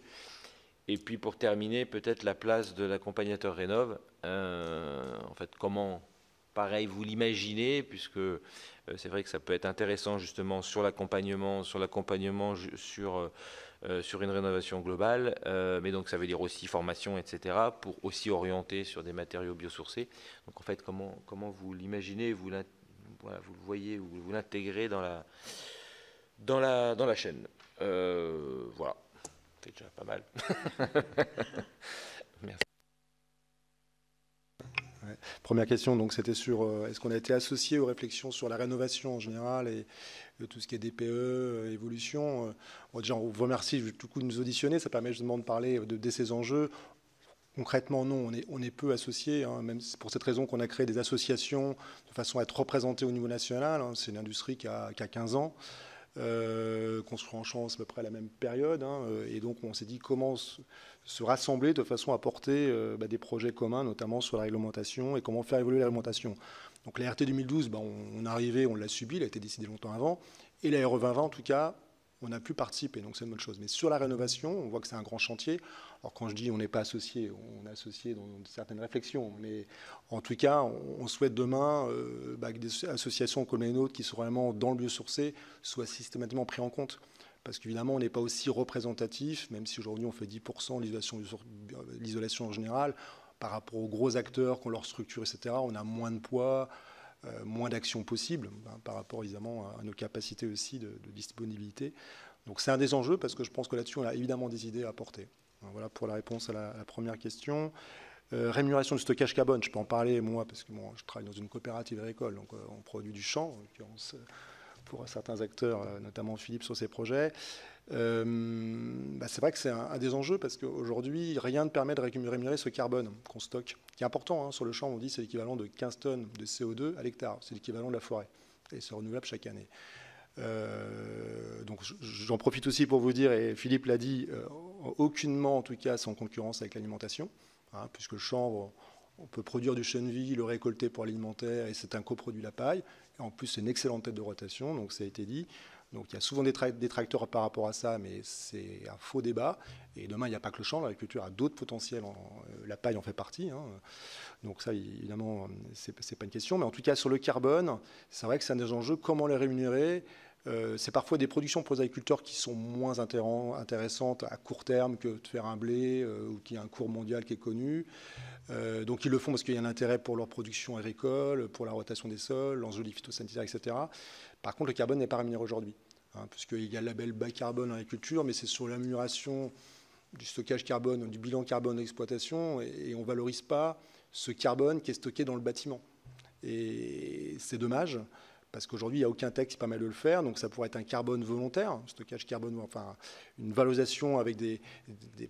Et puis, pour terminer, peut-être la place de l'accompagnateur Rénov. Euh, en fait, comment, pareil, vous l'imaginez, puisque c'est vrai que ça peut être intéressant justement sur l'accompagnement, sur l'accompagnement sur euh, sur une rénovation globale, euh, mais donc ça veut dire aussi formation, etc., pour aussi orienter sur des matériaux biosourcés. Donc en fait, comment, comment vous l'imaginez, vous, vous le voyez, ou vous l'intégrez dans la, dans, la, dans la chaîne euh, Voilà, c'est déjà pas mal. Merci. Première question, donc c'était sur est-ce qu'on a été associé aux réflexions sur la rénovation en général et tout ce qui est DPE, euh, évolution. Euh, déjà, on vous remercie tout coup de nous auditionner. Ça permet justement de parler de, ces enjeux. Concrètement, non, on est, peu associés. Hein, même pour cette raison qu'on a créé des associations de façon à être représentés au niveau national. Hein. c'est une industrie qui a, qui a 15 ans. Euh, construit en chance à peu près à la même période. Hein, et donc, on s'est dit comment se, rassembler de façon à porter bah, des projets communs, notamment sur la réglementation et comment faire évoluer la réglementation. Donc la RT 2012, ben, on, est arrivé, on l'a subi, elle a été décidée longtemps avant. Et la RE 2020, en tout cas, on a pu participer, donc c'est une bonne chose. Mais sur la rénovation, on voit que c'est un grand chantier. Alors quand je dis on n'est pas associé, on est associé dans certaines réflexions. Mais en tout cas, on, souhaite demain euh, bah, que des associations comme les nôtres qui sont vraiment dans le biosourcé soient systématiquement pris en compte. Parce qu'évidemment, on n'est pas aussi représentatif, même si aujourd'hui on fait 10% l'isolation en général par rapport aux gros acteurs qui leur structure, etc., on a moins de poids, euh, moins d'actions possibles hein, par rapport évidemment à, nos capacités aussi de, disponibilité. Donc c'est un des enjeux parce que je pense que là-dessus on a évidemment des idées à apporter. Voilà pour la réponse à la, première question. Euh, rémunération du stockage carbone, je peux en parler moi parce que je travaille dans une coopérative agricole, donc euh, on produit du champ, pour certains acteurs, notamment Philippe sur ses projets. Bah, c'est vrai que c'est un, des enjeux parce qu'aujourd'hui, rien ne permet de rémunérer ce carbone qu'on stocke, qui est important. Hein, sur le champ, on dit c'est l'équivalent de 15 tonnes de CO2 à l'hectare. C'est l'équivalent de la forêt. Et c'est renouvelable chaque année. Donc j'en profite aussi pour vous dire, et Philippe l'a dit, aucunement en tout cas sans concurrence avec l'alimentation, hein, puisque le chanvre, on peut produire du chènevis, le récolter pour l'alimentaire, et c'est un coproduit la paille. En plus, c'est une excellente tête de rotation, donc ça a été dit. Donc il y a souvent des détracteurs par rapport à ça, mais c'est un faux débat. Et demain, il n'y a pas que le champ, l'agriculture a d'autres potentiels, euh, la paille en fait partie. Hein. Donc ça, évidemment, c'est pas une question. Mais en tout cas, sur le carbone, c'est vrai que c'est un des enjeux, comment les rémunérer? Euh, c'est parfois des productions pour les agriculteurs qui sont moins intéressantes à court terme que de faire un blé euh, ou qui a un cours mondial qui est connu. Euh, donc ils le font parce qu'il y a un intérêt pour leur production agricole, pour la rotation des sols, l'enjeu des phytosanitaires, etc. Par contre, le carbone n'est pas rémunéré aujourd'hui, hein, puisqu'il y a le label bas carbone en agriculture, mais c'est sur l'amélioration du stockage carbone, du bilan carbone d'exploitation, et, on ne valorise pas ce carbone qui est stocké dans le bâtiment. Et c'est dommage parce qu'aujourd'hui, il n'y a aucun texte qui permet de le faire, donc ça pourrait être un carbone volontaire, un stockage carbone, enfin une valorisation avec des,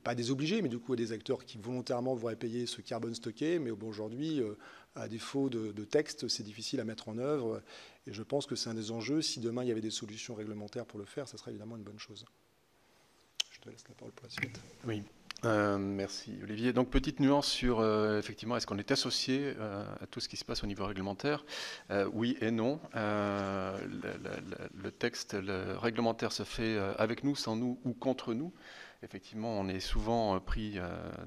pas des obligés, mais du coup des acteurs qui volontairement voudraient payer ce carbone stocké, mais aujourd'hui, euh, à défaut de, de texte, c'est difficile à mettre en œuvre, et je pense que c'est un des enjeux. Si demain il y avait des solutions réglementaires pour le faire, ça serait évidemment une bonne chose. Je te laisse la parole pour la suite. Oui. Euh, merci Olivier. Donc petite nuance sur euh, effectivement est-ce qu'on est associé euh, à tout ce qui se passe au niveau réglementaire? Oui et non. Le, texte le réglementaire se fait avec nous, sans nous ou contre nous. Effectivement, on est souvent pris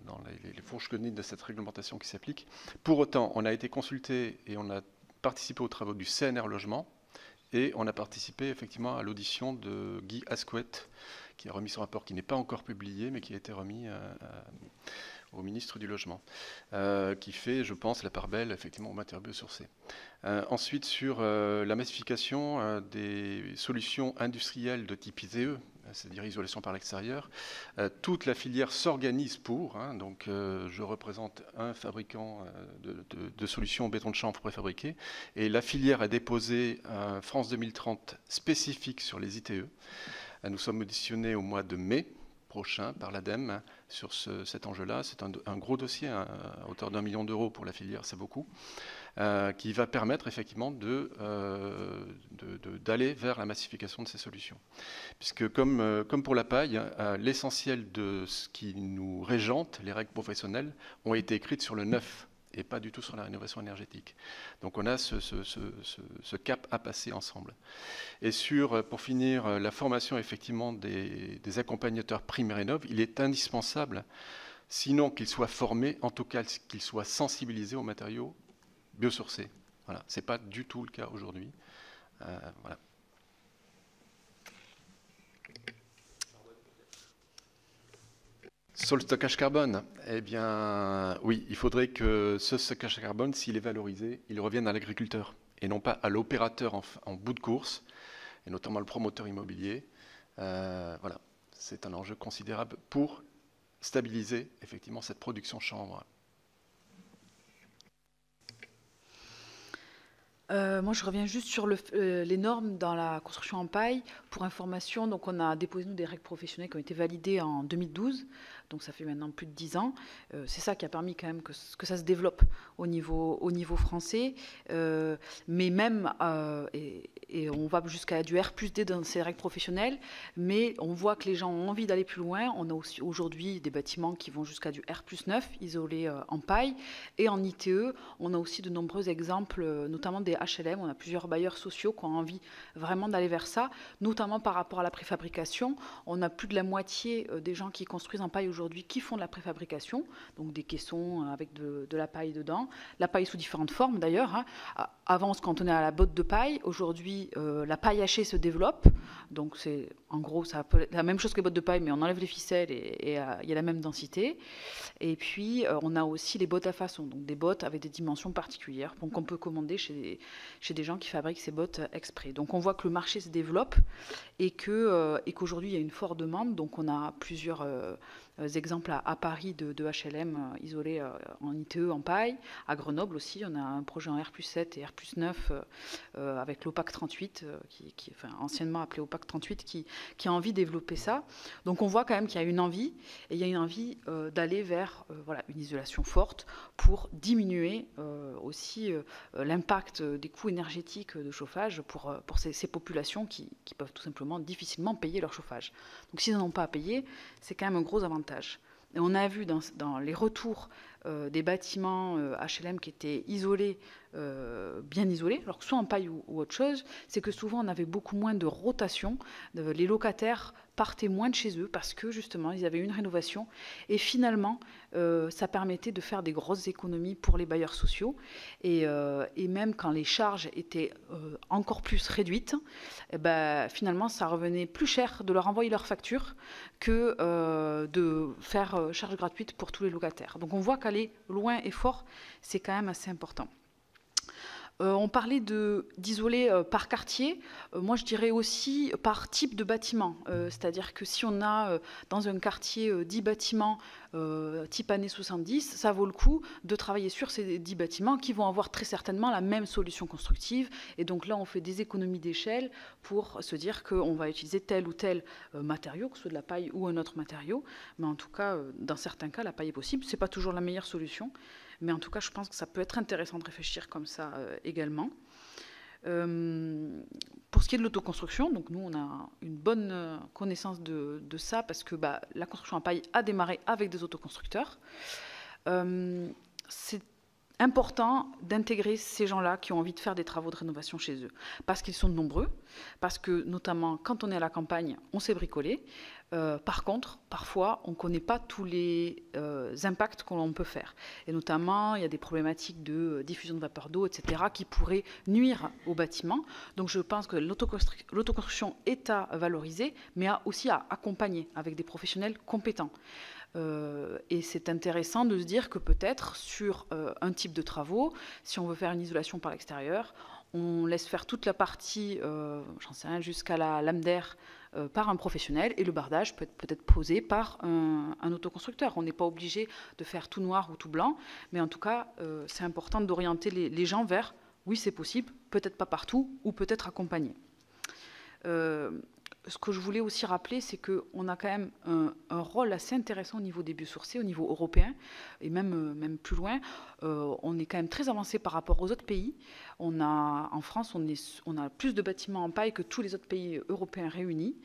dans les, les fourches de cette réglementation qui s'applique. Pour autant, on a été consulté et on a participé aux travaux du CNR Logement et on a participé effectivement à l'audition de Guy Asquette qui a remis son rapport qui n'est pas encore publié, mais qui a été remis euh, euh, au ministre du Logement, euh, qui fait, je pense, la part belle effectivement aux matériaux biosourcés. ensuite, sur la massification des solutions industrielles de type ISE, c'est-à-dire isolation par l'extérieur. toute la filière s'organise pour. Hein, donc, je représente un fabricant de, solutions béton de chanvre préfabriquées, et la filière a déposé un France 2030 spécifique sur les ITE. Nous sommes auditionnés au mois de mai prochain par l'ADEME sur cet enjeu-là. C'est un, gros dossier hein, à hauteur d'un million d'euros pour la filière, c'est beaucoup, euh, qui va permettre effectivement euh, d'aller vers la massification de ces solutions. Puisque comme, euh, pour la paille, l'essentiel de ce qui nous régente, les règles professionnelles, ont été écrites sur le neuf et pas du tout sur la rénovation énergétique. Donc on a ce, cap à passer ensemble. Et sur, pour finir, la formation effectivement des, accompagnateurs prime rénov, il est indispensable, sinon qu'ils soient formés, en tout cas qu'ils soient sensibilisés aux matériaux biosourcés. Voilà, ce n'est pas du tout le cas aujourd'hui. Euh. Sur le stockage carbone, eh bien, oui, il faudrait que ce stockage carbone, s'il est valorisé, il revienne à l'agriculteur et non pas à l'opérateur en, bout de course, et notamment le promoteur immobilier. Euh, voilà, c'est un enjeu considérable pour stabiliser effectivement cette production chambre. Euh, moi, je reviens juste sur euh, les normes dans la construction en paille. Pour information, donc on a déposé nous des règles professionnelles qui ont été validées en 2012 donc ça fait maintenant plus de 10 ans. Euh, c'est ça qui a permis quand même que, que, ça se développe au niveau, au niveau français. Euh, mais même, euh, et, on va jusqu'à du R plus D dans ces règles professionnelles, mais on voit que les gens ont envie d'aller plus loin. On a aussi aujourd'hui des bâtiments qui vont jusqu'à du R plus 9, isolés en paille. Et en ITE, on a aussi de nombreux exemples, notamment des HLM. On a plusieurs bailleurs sociaux qui ont envie vraiment d'aller vers ça, notamment par rapport à la préfabrication. On a plus de la moitié des gens qui construisent en paille aujourd'hui qui font de la préfabrication, donc des caissons avec de, la paille dedans, la paille sous différentes formes d'ailleurs. Hein. Avant, on se cantonnait à la botte de paille. Aujourd'hui, euh, la paille hachée se développe. Donc, c'est en gros ça la même chose que les bottes de paille, mais on enlève les ficelles et, euh, il y a la même densité. Et puis, euh, on a aussi les bottes à façon, donc des bottes avec des dimensions particulières, donc on peut commander chez des, gens qui fabriquent ces bottes exprès. Donc, on voit que le marché se développe et que et qu'aujourd'hui il y a une forte demande. Donc, on a plusieurs euh, exemples à, Paris de, HLM euh, isolés euh, en ITE, en paille. À Grenoble aussi, on a un projet en R 7 et R 9 avec l'OPAC 38, qui, anciennement appelé OPAC 38, qui, a envie de développer ça. Donc on voit quand même qu'il y a une envie, et il y a une envie d'aller vers voilà, une isolation forte pour diminuer aussi l'impact des coûts énergétiques de chauffage pour, pour ces, ces populations qui, qui, peuvent tout simplement difficilement payer leur chauffage. Donc s'ils n'en ont pas à payer, c'est quand même un gros avantage. On a vu dans, les retours euh, des bâtiments HLM euh, qui étaient isolés, euh, bien isolés, alors que soit en paille ou, autre chose, c'est que souvent on avait beaucoup moins de rotation. les locataires partaient moins de chez eux parce que justement ils avaient une rénovation. Et finalement euh, ça permettait de faire des grosses économies pour les bailleurs sociaux. Et, euh, même quand les charges étaient euh, encore plus réduites eh ben, finalement ça revenait plus cher de leur envoyer leur facture que de faire charge gratuite pour tous les locataires. Donc on voit qu'aller loin et fort c'est quand même assez important on parlait d'isoler euh, par quartier. Euh, moi, je dirais aussi par type de bâtiment. C'est-à-dire que si on a dans un quartier 10 bâtiments type années 70, ça vaut le coup de travailler sur ces 10 bâtiments qui vont avoir très certainement la même solution constructive. Et donc là, on fait des économies d'échelle pour se dire qu'on va utiliser tel ou tel matériau, que ce soit de la paille ou un autre matériau. Mais en tout cas, dans certains cas, la paille est possible. Ce n'est pas toujours la meilleure solution. Mais en tout cas, je pense que ça peut être intéressant de réfléchir comme ça euh, également. Euh, pour ce qui est de l'autoconstruction, donc nous on a une bonne euh, connaissance de, ça parce que bah, la construction en paille a démarré avec des autoconstructeurs. c'est important d'intégrer ces gens-là qui ont envie de faire des travaux de rénovation chez eux, parce qu'ils sont nombreux, parce que notamment quand on est à la campagne, on sait bricoler. Euh, par contre, parfois, on ne connaît pas tous les euh, impacts qu'on peut faire. Et notamment, il y a des problématiques de diffusion de vapeur d'eau, etc., qui pourraient nuire au bâtiment. Donc je pense que l'autoconstruction est à valoriser, mais aussi à accompagner avec des professionnels compétents. Euh, et c'est intéressant de se dire que peut-être sur euh, un type de travaux, si on veut faire une isolation par l'extérieur, on laisse faire toute la partie, euh, j'en sais rien, jusqu'à la lame d'air par un professionnel et le bardage peut être peut-être posé par un, autoconstructeur. On n'est pas obligé de faire tout noir ou tout blanc, mais en tout cas, c'est important d'orienter les, gens vers oui, c'est possible, peut-être pas partout ou peut-être accompagné ce que je voulais aussi rappeler, c'est qu'on a quand même un, rôle assez intéressant au niveau des biosourcés, au niveau européen, et même, euh, plus loin. Euh, on est quand même très avancé par rapport aux autres pays. En France, on a plus de bâtiments en paille que tous les autres pays européens réunis.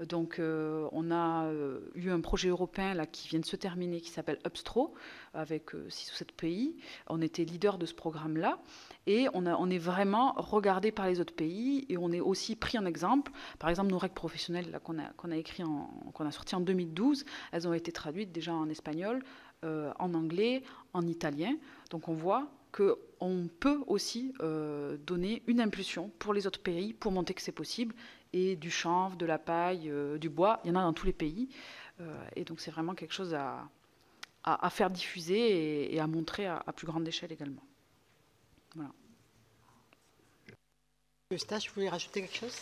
Donc, euh, on a eu un projet européen là, qui vient de se terminer qui s'appelle Upstro, avec 6 ou 7 pays. On était leader de ce programme-là. Et on, est vraiment regardé par les autres pays et on est aussi pris en exemple. Par exemple, nos règles professionnelles qu'on a, qu'on a, écrit a sorties en 2012, elles ont été traduites déjà en espagnol, euh, en anglais, en italien. Donc on voit qu'on peut aussi euh, donner une impulsion pour les autres pays pour montrer que c'est possible. Et du chanvre, de la paille, euh, du bois, il y en a dans tous les pays. et donc c'est vraiment quelque chose à, à, faire diffuser et, à montrer à plus grande échelle également. Voilà. Eustache, vous voulez rajouter quelque chose?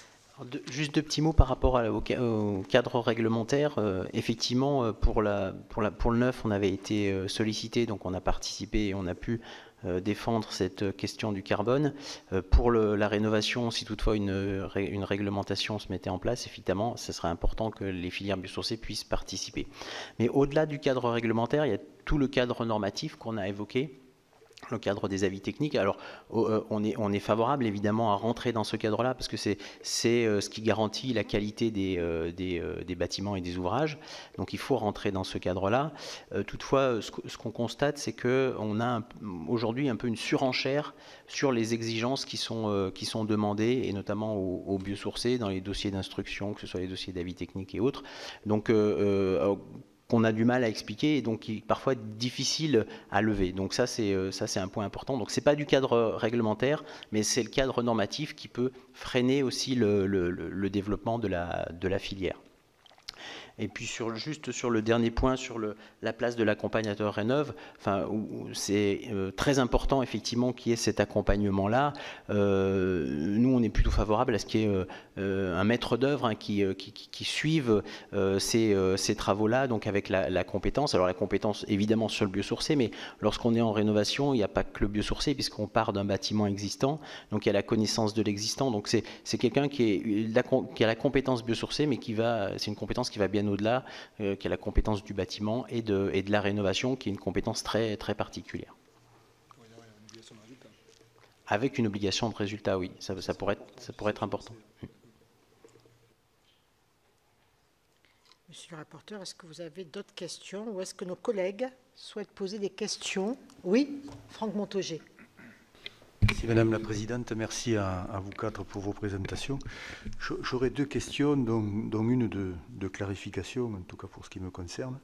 Juste deux petits mots par rapport au, cadre réglementaire. Euh, effectivement, euh, pour, la, pour, la, pour, le neuf, on avait été euh, sollicité, donc on a participé et on a pu défendre cette question du carbone. pour la rénovation, si toutefois une, une, réglementation se mettait en place, évidemment, ce serait important que les filières biosourcées puissent participer. Mais au-delà du cadre réglementaire, il y a tout le cadre normatif qu'on a évoqué le cadre des avis techniques. Alors, euh, on est, on est favorable évidemment à rentrer dans ce cadre-là parce que c'est euh, ce qui garantit la qualité des, euh, des, bâtiments et des ouvrages. Donc, il faut rentrer dans ce cadre-là. toutefois, ce, qu'on constate, c'est qu'on a aujourd'hui un peu une surenchère sur les exigences qui sont, qui sont demandées, et notamment aux, biosourcés dans les dossiers d'instruction, que ce soit les dossiers d'avis techniques et autres. Donc, qu'on a du mal à expliquer et donc qui est parfois difficile à lever. Donc ça c'est euh, ça c'est un point important. Donc c'est pas du cadre réglementaire, mais c'est le cadre normatif qui peut freiner aussi le, développement de la, de la filière. Et puis juste sur le dernier point, sur la place de l'accompagnateur Rénov, enfin, c'est euh, très important effectivement qu'il y ait cet accompagnement-là. Euh, nous, on est plutôt favorable à ce qu'il y ait euh, un maître d'œuvre hein, qui, qui, qui, suive ces, ces travaux-là, donc avec la, compétence. Alors la compétence évidemment sur le biosourcé, mais lorsqu'on est en rénovation, il n'y a pas que le biosourcé puisqu'on part d'un bâtiment existant, donc il y a la connaissance de l'existant. Donc c'est quelqu'un qui, qui a la compétence biosourcée, mais qui va, c'est une compétence qui va bien au-delà, euh, qui est la compétence du bâtiment et de, et de la rénovation, qui est une compétence très, très particulière. Avec une obligation de résultat, oui, ça, pourrait, être, ça pourrait être important. Monsieur le rapporteur, est-ce que vous avez d'autres questions ou est-ce que nos collègues souhaitent poser des questions? Oui, Franck Montaugé. Merci Madame la Présidente, merci à, vous quatre pour vos présentations. J'aurais deux questions, dont, une de, clarification, en tout cas pour ce qui me concerne.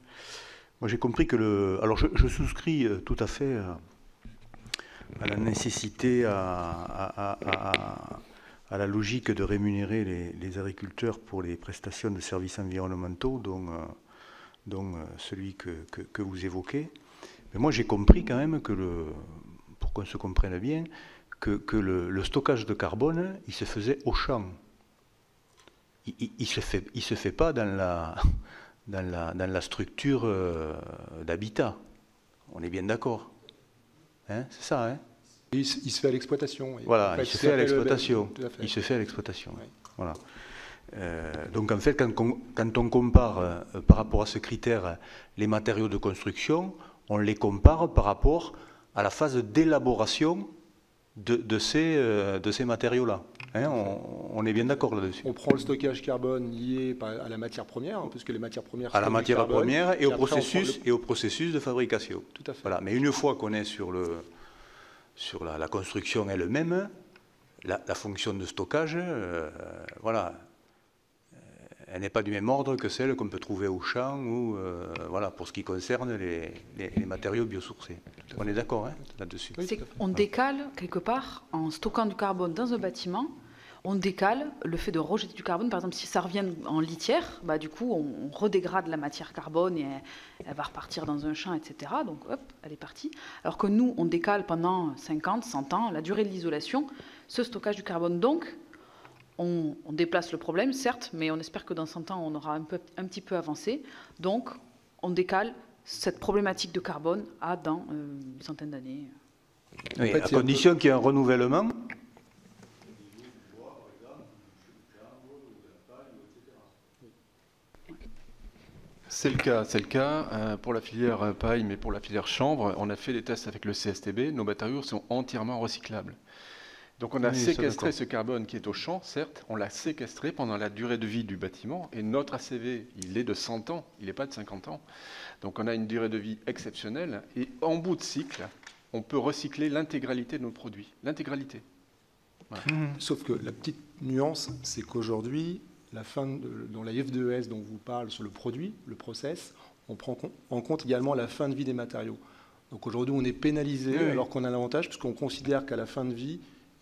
Moi j'ai compris que le... Alors je, souscris euh, tout à fait à, la nécessité, à, la logique de rémunérer les, agriculteurs pour les prestations de services environnementaux, dont, euh, euh, celui que, que, vous évoquez. Mais moi j'ai compris quand même que le, pour qu'on se comprenne bien, que, le, stockage de carbone, il se faisait au champ. Il ne se, fait, il se fait pas dans la, dans la, dans la structure euh, d'habitat. On est bien d'accord. Hein C'est ça, hein? Il, se fait à l'exploitation. Voilà, il se fait à l'exploitation. Il se fait à l'exploitation. Voilà. Euh, donc en fait, quand, quand on compare euh, par rapport à ce critère les matériaux de construction, on les compare par rapport à la phase d'élaboration de, ces, euh, de ces matériaux-là. Hein, on, est bien d'accord là-dessus. On prend le stockage carbone lié à la matière première, hein, puisque les matières premières. À la matière première et, au processus et au processus de fabrication. Tout à fait. Voilà. Mais une fois qu'on est sur le sur la, construction elle-même, la, fonction de stockage, euh, voilà, elle n'est pas du même ordre que celle qu'on peut trouver au champ ou euh, voilà, pour ce qui concerne les, matériaux biosourcés. On est d'accord hein, là-dessus. on décale quelque part, en stockant du carbone dans un bâtiment, on décale le fait de rejeter du carbone. Par exemple, si ça revient en litière, bah, du coup, on, redégrade la matière carbone et elle, va repartir dans un champ, etc. Donc, hop, elle est partie. Alors que nous, on décale pendant 50, 100 ans la durée de l'isolation, ce stockage du carbone. Donc, on, déplace le problème, certes, mais on espère que dans 100 ans, on aura un, peu, un petit peu avancé. Donc, on décale cette problématique de carbone à dans euh, une centaine d'années. Oui, à condition qu'il y ait un renouvellement. C'est le cas, c'est le cas. Euh, pour la filière paille, mais pour la filière chambre, on a fait des tests avec le CSTB. Nos matériaux sont entièrement recyclables. Donc on a séquestré ce carbone qui est au champ, certes, on l'a séquestré pendant la durée de vie du bâtiment, et notre ACV, il est de 100 ans, il n'est pas de 50 ans. Donc on a une durée de vie exceptionnelle, et en bout de cycle, on peut recycler l'intégralité de nos produits, l'intégralité. Mmh. Sauf que la petite nuance, c'est qu'aujourd'hui, la fin dans la F2S dont vous parle sur le produit, le process, on prend en compte également la fin de vie des matériaux. Donc aujourd'hui, on est pénalisé alors qu'on a l'avantage, puisqu'on considère qu'à la fin de vie,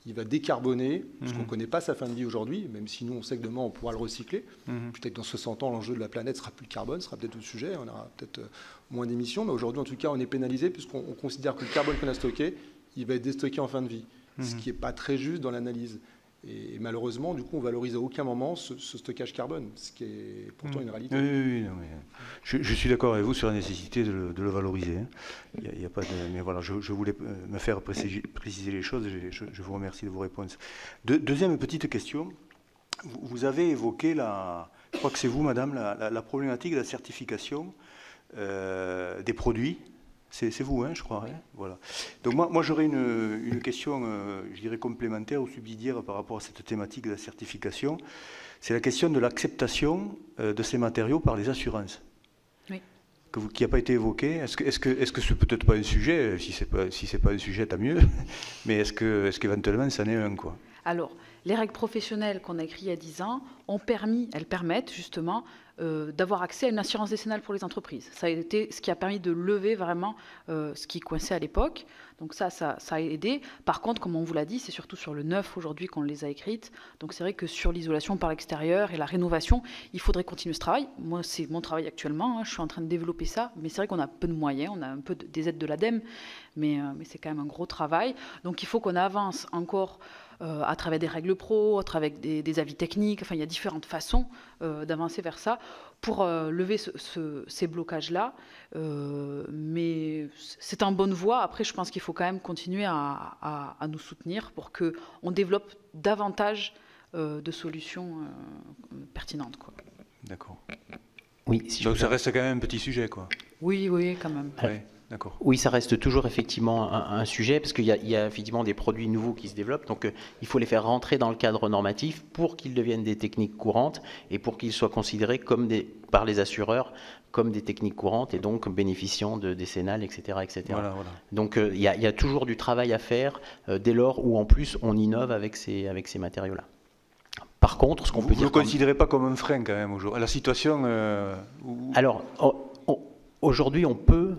il va décarboner, puisqu'on ne mhm. connaît pas sa fin de vie aujourd'hui, même si nous on sait que demain on pourra le recycler. Mhm. Peut-être que dans 60 ans, l'enjeu de la planète sera plus le carbone, sera peut-être autre sujet, on aura peut-être euh, moins d'émissions, mais aujourd'hui en tout cas on est pénalisé puisqu'on considère que le carbone qu'on a stocké, il va être déstocké en fin de vie, ce mhm. qui n'est pas très juste dans l'analyse. Et malheureusement, du coup, on valorise à aucun moment ce, stockage carbone, ce qui est pourtant une réalité. Oui, oui, je, suis d'accord avec vous sur la nécessité de le, valoriser. Hein. Il a, pas mais voilà, je, voulais euh, me faire préciser, les choses. Je, vous remercie de vos réponses. deuxième petite question. Vous, avez évoqué la, je crois que c'est vous, Madame, la, problématique de la certification euh, des produits c'est vous, hein, je crois. Hein, voilà. Donc moi, moi j'aurais une, question, euh, je dirais, complémentaire ou subsidiaire par rapport à cette thématique de la certification. C'est la question de l'acceptation euh, de ces matériaux par les assurances. Oui. Que vous, qui n'a pas été évoqué. Est-ce que est-ce que est-ce que c'est peut-être pas un sujet? Si c'est pas si c'est pas un sujet, tant mieux. Mais est-ce que est-ce qu'éventuellement ça n'est un quoi? Alors, les règles professionnelles qu'on a écrites il y a 10 ans ont permis, elles permettent justement euh, d'avoir accès à une assurance décennale pour les entreprises. Ça a été ce qui a permis de lever vraiment euh, ce qui coinçait à l'époque. Donc ça, ça, a aidé. Par contre, comme on vous l'a dit, c'est surtout sur le neuf aujourd'hui qu'on les a écrites. Donc c'est vrai que sur l'isolation par l'extérieur et la rénovation, il faudrait continuer ce travail. Moi, c'est mon travail actuellement. Hein. Je suis en train de développer ça. Mais c'est vrai qu'on a peu de moyens. On a un peu des aides de l'ADEME. Mais, mais c'est quand même un gros travail. Donc il faut qu'on avance encore euh, à travers des règles pro, à travers des, avis techniques. Enfin, il y a différentes façons euh, d'avancer vers ça pour euh, lever ces blocages-là. mais c'est en bonne voie. Après, je pense qu'il faut quand même continuer à, nous soutenir pour qu'on développe davantage de solutions pertinentes. D'accord. Oui, Donc ça reste quand même un petit sujet, quoi. Oui, oui, quand même. Oui, ça reste toujours effectivement un, sujet parce qu'il y, a effectivement des produits nouveaux qui se développent. Donc, euh, il faut les faire rentrer dans le cadre normatif pour qu'ils deviennent des techniques courantes et pour qu'ils soient considérés comme des, par les assureurs comme des techniques courantes et donc bénéficiant de décennales, etc. etc. Donc, euh, il y, a toujours du travail à faire euh, dès lors où en plus on innove avec ces, avec ces matériaux-là. Par contre, ce qu'on peut dire. Vous ne le considérez pas comme un frein quand même aujourd'hui La situation. Alors, aujourd'hui, on peut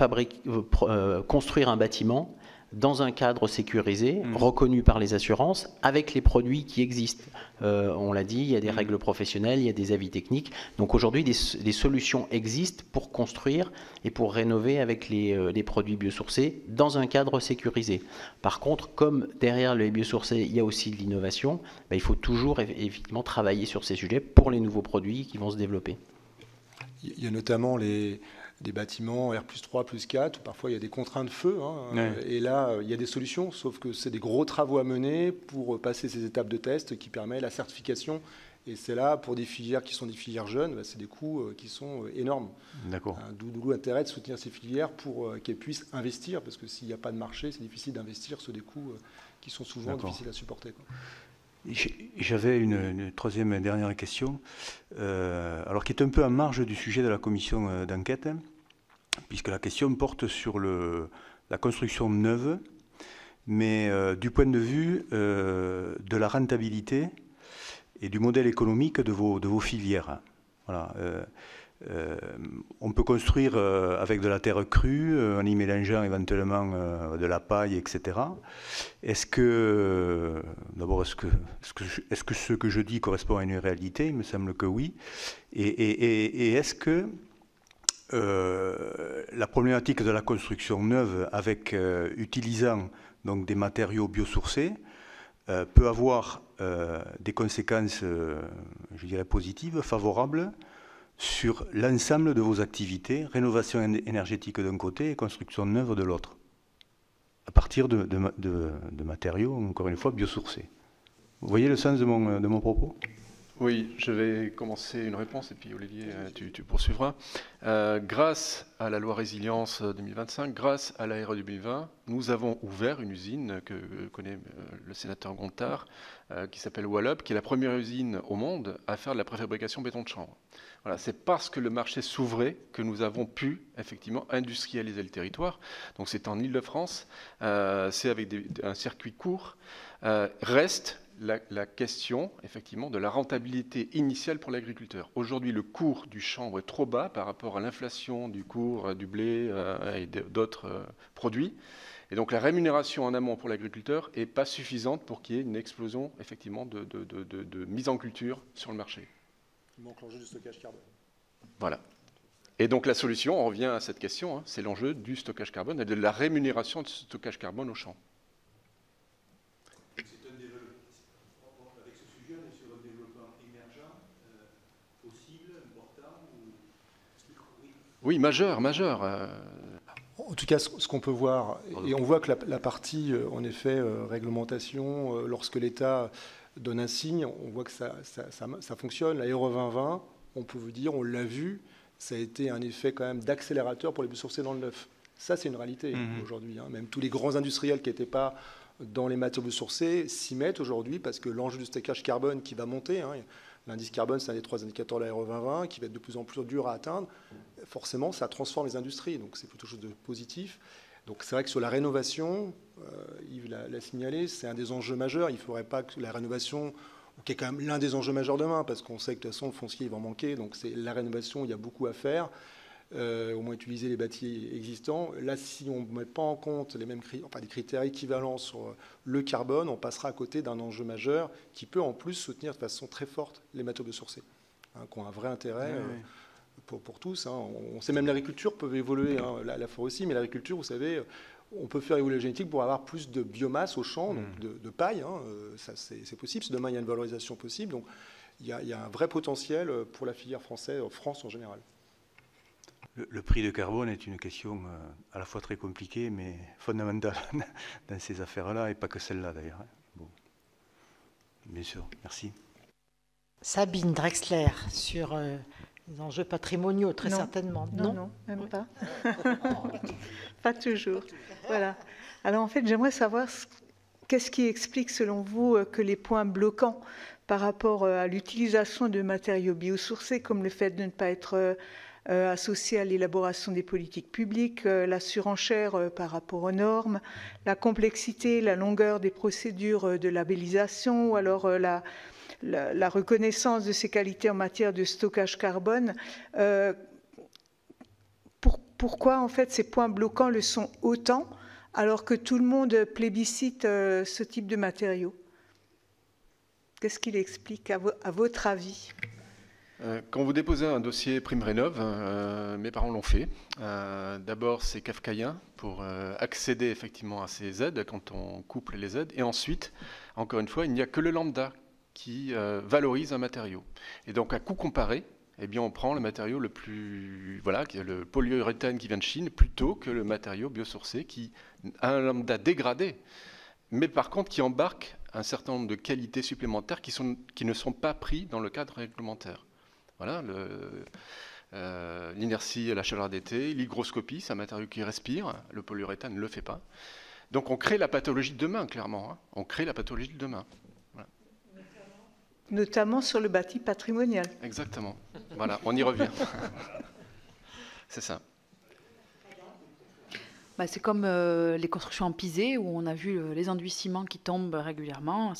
euh, euh, construire un bâtiment dans un cadre sécurisé, mmh. reconnu par les assurances, avec les produits qui existent. Euh, on l'a dit, il y a des mmh. règles professionnelles, il y a des avis techniques. Donc aujourd'hui, des, solutions existent pour construire et pour rénover avec les, produits biosourcés dans un cadre sécurisé. Par contre, comme derrière les biosourcés, il y a aussi de l'innovation, ben, il faut toujours effectivement travailler sur ces sujets pour les nouveaux produits qui vont se développer. Il y a notamment les, des bâtiments R plus 3, plus 4, où parfois il y a des contraintes de feu. Hein. Et là, il y a des solutions, sauf que c'est des gros travaux à mener pour passer ces étapes de test qui permettent la certification. Et c'est là, pour des filières qui sont des filières jeunes, bah, c'est des coûts euh, qui sont euh, énormes. D'accord. D'où l'intérêt de soutenir ces filières pour euh, qu'elles puissent investir, parce que s'il n'y a pas de marché, c'est difficile d'investir sur des coûts qui sont souvent difficiles à supporter. J'avais une, troisième et dernière question, alors qui est un peu en marge du sujet de la commission d'enquête puisque la question porte sur la construction neuve, mais euh, du point de vue euh, de la rentabilité et du modèle économique de vos, filières. Euh, on peut construire avec de la terre crue, en y mélangeant éventuellement de la paille, etc. Est-ce que, d'abord, est-ce que, ce que je dis correspond à une réalité? Il me semble que oui. Et est-ce que euh, la problématique de la construction neuve avec euh, utilisant donc des matériaux biosourcés euh, peut avoir des conséquences, je dirais positives, favorables sur l'ensemble de vos activités, rénovation énergétique d'un côté et construction neuve de l'autre, à partir de, de, matériaux, encore une fois, biosourcés. Vous voyez le sens de mon, de mon propos? Oui, je vais commencer une réponse et puis Olivier, euh, tu, poursuivras. Euh, grâce à la loi résilience 2025, grâce à l'ARE 2020, nous avons ouvert une usine que connaît euh, le sénateur Gontard, qui s'appelle Wallup, qui est la première usine au monde à faire de la préfabrication béton de chambre. Voilà, c'est parce que le marché s'ouvrait que nous avons pu effectivement industrialiser le territoire. Donc c'est en Ile-de-France, c'est avec un circuit court. reste la, question, effectivement, de la rentabilité initiale pour l'agriculteur. Aujourd'hui, le cours du chanvre est trop bas par rapport à l'inflation du cours euh, du blé euh, et d'autres euh, produits. Et donc, la rémunération en amont pour l'agriculteur n'est pas suffisante pour qu'il y ait une explosion, effectivement, de, mise en culture sur le marché. Il manque l'enjeu du stockage carbone. Voilà. Et donc, la solution, on revient à cette question, hein, c'est l'enjeu du stockage carbone et de la rémunération de ce stockage carbone au champ. Oui, majeur, majeur. Euh. En tout cas, ce qu'on peut voir, et on voit que la, partie, euh, en effet, euh, réglementation, lorsque l'État donne un signe, on voit que ça, ça, fonctionne. L'aéro 2020, on peut vous dire, on l'a vu, ça a été un effet quand même d'accélérateur pour les biosourcés dans le neuf. Ça, c'est une réalité mhm. aujourd'hui. Hein. Même tous les grands industriels qui n'étaient pas dans les matières biosourcées s'y mettent aujourd'hui parce que l'enjeu du stockage carbone qui va monter, hein, L'indice carbone, c'est un des trois indicateurs de la 2020 qui va être de plus en plus dur à atteindre. Forcément, ça transforme les industries, donc c'est plutôt chose de positif. Donc c'est vrai que sur la rénovation, euh, Yves l'a signalé, c'est un des enjeux majeurs. Il ne faudrait pas que la rénovation, qui est quand même l'un des enjeux majeurs demain, parce qu'on sait que de toute façon, le foncier, il va en manquer. Donc, c'est la rénovation, il y a beaucoup à faire. Euh, au moins utiliser les bâtis existants. Là, si on ne met pas en compte les mêmes enfin, des critères équivalents sur le carbone, on passera à côté d'un enjeu majeur qui peut en plus soutenir de façon très forte les matériaux biosourcés, hein, qui ont un vrai intérêt. Euh, pour, pour, tous. Hein. On sait même l'agriculture peut évoluer, hein, la, la, forêt aussi, mais l'agriculture, vous savez, on peut faire évoluer la génétique pour avoir plus de biomasse au champ, donc mmh. de, paille. Euh, ça, c'est possible. Si demain il y a une valorisation possible, donc il y, a, il y, a, un vrai potentiel pour la filière française, en France en général. Le, prix de carbone est une question euh, à la fois très compliquée, mais fondamentale dans ces affaires-là, et pas que celle-là d'ailleurs. Hein. Bon. Bien sûr, merci. Sabine Drexler, sur euh, les enjeux patrimoniaux, très certainement. Non, non, même pas. pas toujours. Voilà. Alors en fait, j'aimerais savoir qu'est-ce qui explique selon vous euh, que les points bloquants par rapport à l'utilisation de matériaux biosourcés, comme le fait de ne pas être euh, associée à l'élaboration des politiques publiques, euh, la surenchère euh, par rapport aux normes, la complexité, la longueur des procédures de labellisation ou alors la, reconnaissance de ces qualités en matière de stockage carbone. Pour, pourquoi en fait ces points bloquants le sont autant alors que tout le monde plébiscite ce type de matériaux? Qu'est-ce qu'il explique à votre avis? euh, quand vous déposez un dossier prime rénov, euh, mes parents l'ont fait. Euh, d'abord, c'est kafkaïen pour accéder effectivement à ces aides quand on couple les aides. Et ensuite, encore une fois, il n'y a que le lambda qui valorise un matériau. Et donc, à coût comparé, eh bien, on prend le matériau le plus, voilà, le polyuréthane qui vient de Chine, plutôt que le matériau biosourcé qui a un lambda dégradé, mais par contre qui embarque un certain nombre de qualités supplémentaires qui, sont, qui ne sont pas pris dans le cadre réglementaire. Voilà, euh, l'inertie la chaleur d'été, l'hygroscopie, c'est un matériau qui respire, le polyuréthane ne le fait pas. Donc on crée la pathologie de demain, clairement. Hein. On crée la pathologie de demain. Notamment sur le bâti patrimonial. Exactement. Voilà, on y revient. c'est ça. Bah, c'est comme euh, les constructions en pisé où on a vu euh, les enduits ciment qui tombent régulièrement.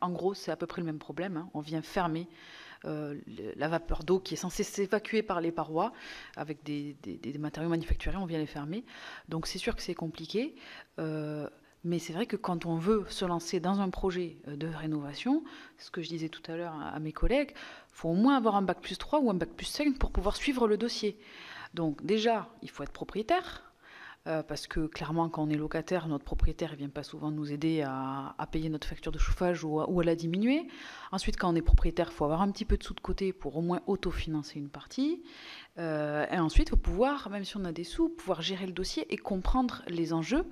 En gros, c'est à peu près le même problème. Hein. On vient fermer euh, la vapeur d'eau qui est censée s'évacuer par les parois avec des, matériaux manufacturés, on vient les fermer. Donc c'est sûr que c'est compliqué. Mais c'est vrai que quand on veut se lancer dans un projet de rénovation, ce que je disais tout à l'heure à mes collègues, il faut au moins avoir un bac plus 3 ou un bac plus 5 pour pouvoir suivre le dossier. Donc déjà, il faut être propriétaire, euh, parce que clairement, quand on est locataire, notre propriétaire ne vient pas souvent nous aider à, payer notre facture de chauffage ou à, la diminuer. Ensuite, quand on est propriétaire, il faut avoir un petit peu de sous de côté pour au moins autofinancer une partie. Euh, et ensuite, il faut pouvoir, même si on a des sous, pouvoir gérer le dossier et comprendre les enjeux,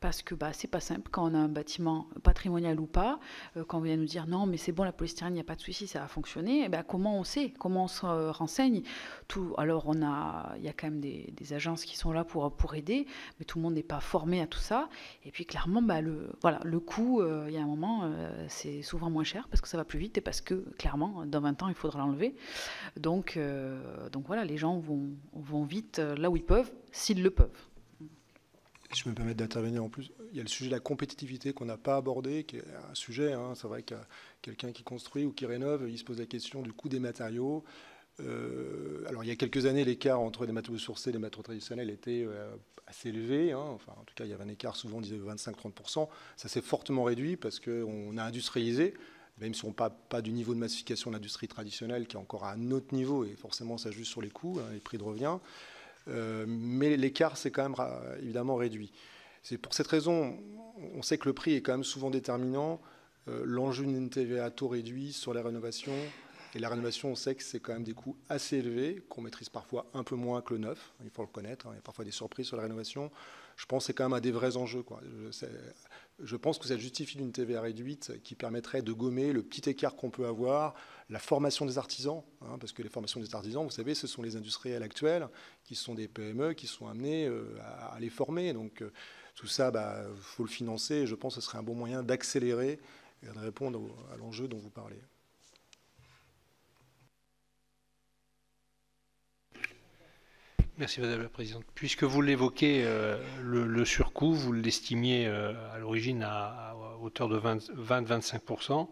parce que bah, c'est pas simple quand on a un bâtiment patrimonial ou pas, euh, quand on vient nous dire non, mais c'est bon, la polystyrène, il n'y a pas de souci, ça va fonctionner, ben, comment on sait, comment on se renseigne? Tout, Alors, on a, il y a quand même des, agences qui sont là pour, pour aider, mais tout le monde n'est pas formé à tout ça. Et puis, clairement, bah, le, voilà, le coût, euh, il y a un moment, c'est souvent moins cher parce que ça va plus vite et parce que, clairement, dans 20 ans, il faudra l'enlever. Donc, donc voilà, les gens vont, vite euh, là où ils peuvent, s'ils le peuvent. Si je me permets d'intervenir en plus, il y a le sujet de la compétitivité qu'on n'a pas abordé, qui est un sujet. Hein. c'est vrai que quelqu'un qui construit ou qui rénove, il se pose la question du coût des matériaux. Euh, alors, il y a quelques années, l'écart entre les matériaux sourcés et les matériaux traditionnels était euh, assez élevé. Hein. Enfin, en tout cas, il y avait un écart, souvent, on disait 25-30%. Ça s'est fortement réduit parce qu'on a industrialisé même si on pas, pas du niveau de massification de l'industrie traditionnelle, qui est encore à un autre niveau, et forcément ça juste sur les coûts, hein, les prix de revient. Euh, mais l'écart s'est quand même évidemment réduit. C'est pour cette raison, on sait que le prix est quand même souvent déterminant. Euh, l'enjeu d'une TVA taux réduit sur les rénovations, et la rénovation, on sait que c'est quand même des coûts assez élevés, qu'on maîtrise parfois un peu moins que le neuf, il faut le connaître, hein. il y a parfois des surprises sur la rénovation. Je pense que c'est quand même un des vrais enjeux. Quoi. Pense que ça justifie d'une TVA réduite qui permettrait de gommer le petit écart qu'on peut avoir, la formation des artisans, hein, parce que les formations des artisans, vous savez, ce sont les industriels actuels, qui sont des PME, qui sont amenés euh, à, les former. Donc euh, tout ça, il bah, faut le financer, et je pense que ce serait un bon moyen d'accélérer et de répondre à l'enjeu dont vous parlez. Merci Madame la Présidente. Puisque vous l'évoquez, euh, le, surcoût, vous l'estimiez euh, à l'origine à, hauteur de 20-25%.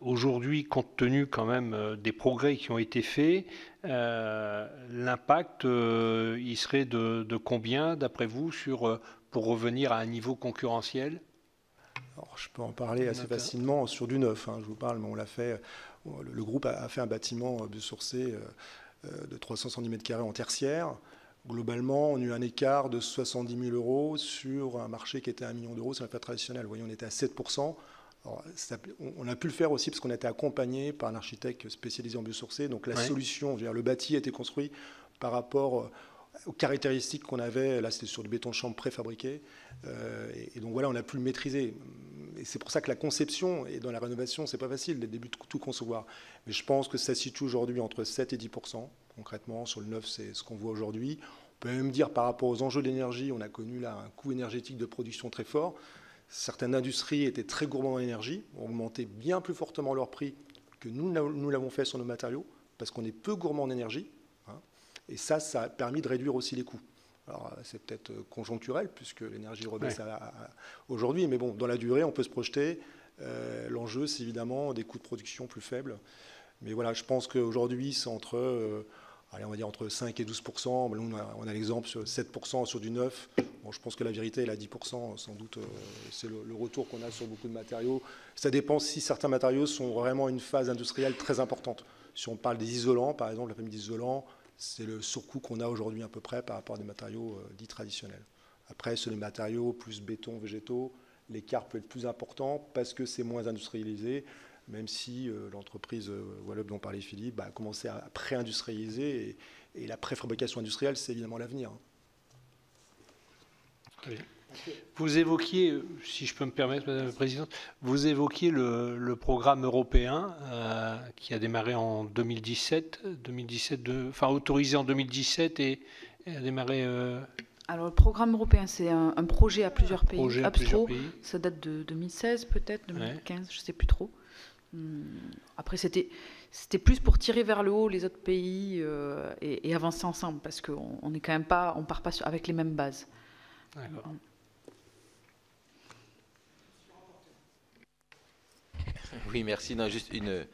Aujourd'hui, compte tenu quand même des progrès qui ont été faits, l'impact, il serait de, de combien, d'après vous, sur, pour revenir à un niveau concurrentiel? Je peux en parler assez facilement sur du neuf. Hein, je vous parle, mais on l'a fait. Le, groupe a, fait un bâtiment biosourcé de 370 m2 en tertiaire. Globalement, on a eu un écart de 70 000 euros sur un marché qui était à 1 million d'euros sur la période traditionnelle. Vous voyez, on était à 7% on a pu le faire aussi parce qu'on a été accompagné par un architecte spécialisé en biosourcé. Donc la solution, dire, le bâti a été construit par rapport aux caractéristiques qu'on avait. Là, c'était sur du béton de chambre préfabriqué. Euh, et, donc voilà, on a pu le maîtriser. Et c'est pour ça que la conception et dans la rénovation, c'est pas facile dès le début de tout concevoir. Mais je pense que ça se situe aujourd'hui entre 7 et 10 concrètement. Sur le neuf, c'est ce qu'on voit aujourd'hui. On peut même dire par rapport aux enjeux d'énergie, on a connu là un coût énergétique de production très fort. Certaines industries étaient très gourmandes en énergie, ont augmenté bien plus fortement leur prix que nous, nous l'avons fait sur nos matériaux, parce qu'on est peu gourmand en énergie. Et ça, ça a permis de réduire aussi les coûts. Alors c'est peut-être conjoncturel, puisque l'énergie rebaisse aujourd'hui, mais bon, dans la durée, on peut se projeter. Euh, l'enjeu, c'est évidemment des coûts de production plus faibles. Mais voilà, je pense qu'aujourd'hui, c'est entre, euh, allez, on va dire entre 5 et 12% on a, a l'exemple sur 7 sur du neuf. Bon, je pense que la vérité, elle à 10 sans doute. Euh, c'est le, retour qu'on a sur beaucoup de matériaux. Ça dépend si certains matériaux sont vraiment une phase industrielle très importante. Si on parle des isolants, par exemple, la famille d'isolants, c'est le surcoût qu'on a aujourd'hui à peu près par rapport à des matériaux euh, dits traditionnels. Après, sur les matériaux plus béton, végétaux, l'écart peut être plus important parce que c'est moins industrialisé même si euh, l'entreprise euh, dont parlait Philippe bah, a commencé à pré-industrialiser et, la préfabrication industrielle, c'est évidemment l'avenir. Vous évoquiez, si je peux me permettre, Madame la Présidente, vous évoquiez le, programme européen euh, qui a démarré en 2017, 2017 de, enfin autorisé en 2017 et, a démarré. Alors le programme européen, c'est un, projet à plusieurs pays. Projet à plusieurs pays. Ça date de 2016 peut-être, 2015, je ne sais plus trop. Hmm. Après, c'était c'était plus pour tirer vers le haut les autres pays euh, et, avancer ensemble parce qu'on on est quand même pas, on part pas avec les mêmes bases. Oui, merci. Non, juste une,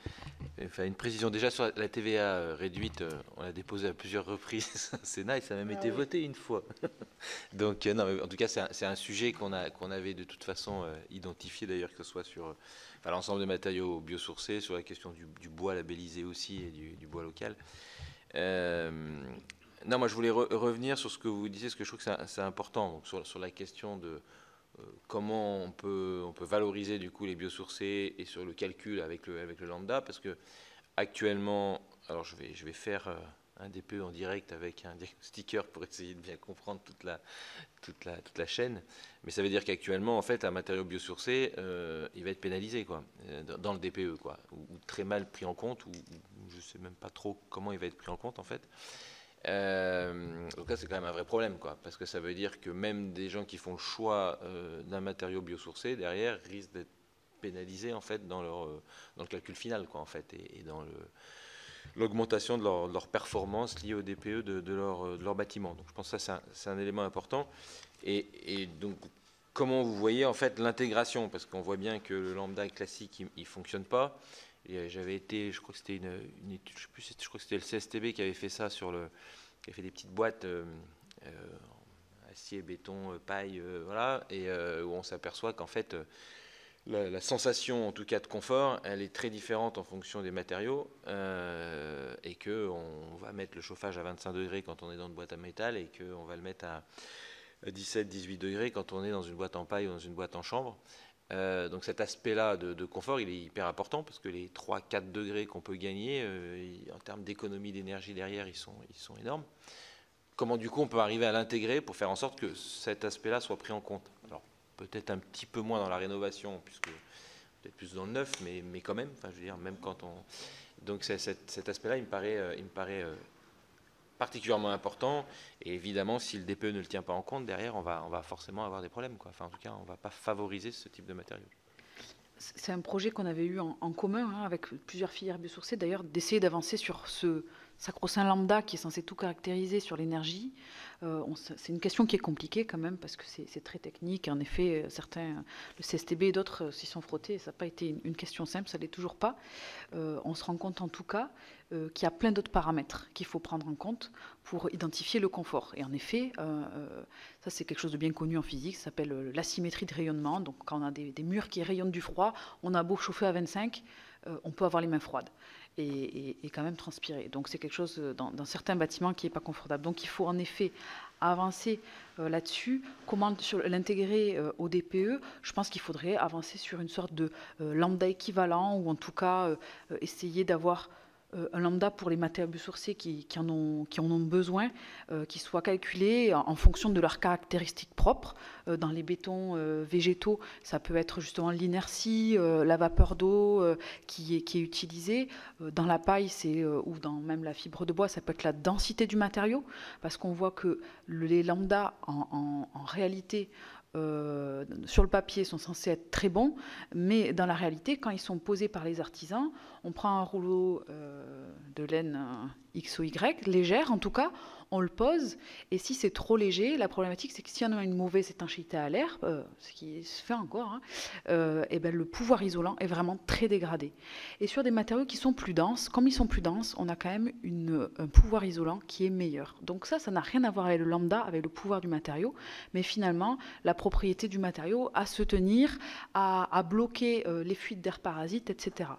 enfin, une précision. Déjà sur la TVA euh, réduite, euh, on l'a déposée à plusieurs reprises au Sénat et ça a même ah été voté une fois. Donc, non, en tout cas, c'est un, sujet qu'on qu'on avait de toute façon identifié d'ailleurs, que ce soit sur l'ensemble des matériaux biosourcés, sur la question du, bois labellisé aussi et du, bois local. Euh, non, moi je voulais revenir sur ce que vous disiez, parce que je trouve que c'est important, sur, la question de euh, comment on peut, on peut valoriser du coup les biosourcés et sur le calcul avec le, avec le lambda, parce que actuellement, alors je vais, je vais faire... Euh, un DPE en direct avec un diagnostiqueur pour essayer de bien comprendre toute la, toute la, toute la chaîne. Mais ça veut dire qu'actuellement, en fait, un matériau biosourcé, euh, il va être pénalisé quoi, euh, dans le DPE, quoi, ou, très mal pris en compte, ou, je ne sais même pas trop comment il va être pris en compte, en fait. Euh, c'est quand même un vrai problème, quoi, parce que ça veut dire que même des gens qui font le choix d'un matériau biosourcé, derrière, risquent d'être pénalisés, en fait, dans, leur, dans le calcul final, quoi, en fait, et dans l'augmentation de leur, performance liée au DPE de, leur, de, leur, bâtiment. Donc je pense que ça, c'est un, élément important. Et, donc, comment vous voyez en fait l'intégration? Parce qu'on voit bien que le lambda classique, il ne fonctionne pas. Et j'avais été, je crois que c'était une, étude, je sais plus, je crois que c'était le CSTB qui avait fait ça sur le, qui avait fait des petites boîtes euh, euh, acier, béton, euh, paille, voilà, et où on s'aperçoit qu'en fait la, sensation, en tout cas de confort, elle est très différente en fonction des matériaux euh, et que on va mettre le chauffage à 25 degrés quand on est dans une boîte à métal et qu'on va le mettre à 17-18 degrés quand on est dans une boîte en paille ou dans une boîte en chambre. Euh, donc cet aspect-là de, confort, il est hyper important parce que les 3-4 degrés qu'on peut gagner euh, en termes d'économie d'énergie derrière, ils sont, ils sont énormes. Comment du coup on peut arriver à l'intégrer pour faire en sorte que cet aspect-là soit pris en compte? Peut-être un petit peu moins dans la rénovation, puisque peut-être plus dans le neuf, mais, mais quand même, enfin, je veux dire, même quand on... Donc cet, aspect-là, il me paraît, euh, il me paraît particulièrement important. Et évidemment, si le DPE ne le tient pas en compte, derrière, on va, on va forcément avoir des problèmes. Quoi. Enfin, en tout cas, on ne va pas favoriser ce type de matériaux. C'est un projet qu'on avait eu en, commun hein, avec plusieurs filières biosourcées, d'ailleurs, d'essayer d'avancer sur ce, sacro-saint lambda qui est censé tout caractériser sur l'énergie, euh, c'est une question qui est compliquée quand même parce que c'est très technique. En effet, euh, certains, le CSTB et d'autres euh, s'y sont frottés. Ça n'a pas été une, question simple, ça l'est toujours pas. on se rend compte en tout cas qu'il y a plein d'autres paramètres qu'il faut prendre en compte pour identifier le confort. Et en effet, ça c'est quelque chose de bien connu en physique, ça s'appelle l'asymétrie de rayonnement. Donc quand on a des, murs qui rayonnent du froid, on a beau chauffer à 25, on peut avoir les mains froides et, quand même transpirer. Donc c'est quelque chose euh, dans, certains bâtiments qui n'est pas confortable. Donc il faut en effet avancer euh, là-dessus. Comment l'intégrer euh, au DPE Je pense qu'il faudrait avancer sur une sorte de lambda équivalent ou en tout cas essayer d'avoir un lambda pour les matériaux biosourcés qui, en, ont, besoin, euh, qui soit calculé en, fonction de leurs caractéristiques propres. Euh, dans les bétons végétaux, ça peut être justement l'inertie, la vapeur d'eau qui, est, utilisée. dans la paille, c'est ou dans même la fibre de bois, ça peut être la densité du matériau, parce qu'on voit que les lambdas, en réalité, euh, sur le papier sont censés être très bons, mais dans la réalité, quand ils sont posés par les artisans, on prend un rouleau euh, de laine euh, X ou Y, légère en tout cas, on le pose, et si c'est trop léger, la problématique c'est que si on a une mauvaise étanchéité à l'air, euh, ce qui se fait encore, et hein, euh, eh ben, le pouvoir isolant est vraiment très dégradé. Et sur des matériaux qui sont plus denses, comme ils sont plus denses, on a quand même un pouvoir isolant qui est meilleur. Donc ça, ça n'a rien à voir avec le lambda, avec le pouvoir du matériau, mais finalement la propriété du matériau à se tenir, à, bloquer euh, les fuites d'air parasites, etc.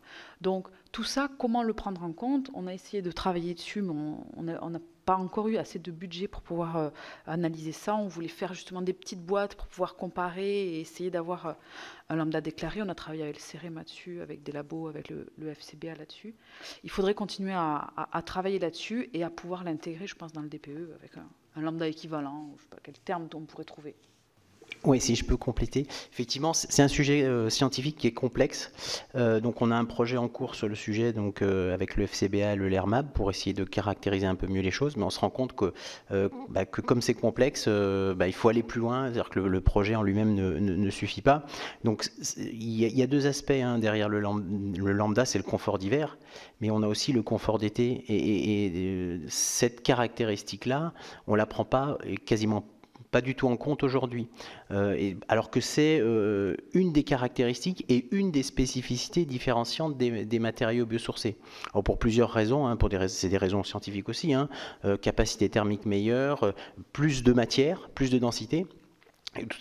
Donc tout ça, comment le prendre en compte? On a essayé de travailler dessus, mais on n'a encore eu assez de budget pour pouvoir euh, analyser ça. On voulait faire justement des petites boîtes pour pouvoir comparer et essayer d'avoir euh, un lambda déclaré. On a travaillé avec le CEREMA dessus, avec des labos, avec le, FCBA là-dessus. Il faudrait continuer à, travailler là-dessus et à pouvoir l'intégrer, je pense, dans le DPE avec un, un lambda équivalent, je ne sais pas quel terme on pourrait trouver. Oui, si je peux compléter. Effectivement, c'est un sujet euh, scientifique qui est complexe. Euh, donc, on a un projet en cours sur le sujet, donc euh, avec le FCBA et le LERMAB, pour essayer de caractériser un peu mieux les choses. Mais on se rend compte que, bah, que comme c'est complexe, bah, il faut aller plus loin. C'est-à-dire que le, projet en lui-même ne, suffit pas. Donc, il y, a deux aspects hein, derrière le, lambda, c'est le confort d'hiver, mais on a aussi le confort d'été. Et, et cette caractéristique-là, on la prend pas quasiment pas du tout en compte aujourd'hui. Euh, alors que c'est euh, une des caractéristiques et une des spécificités différenciantes des, matériaux biosourcés. Pour plusieurs raisons, hein, des, c'est des raisons scientifiques aussi, hein, euh, capacité thermique meilleure, plus de matière, plus de densité.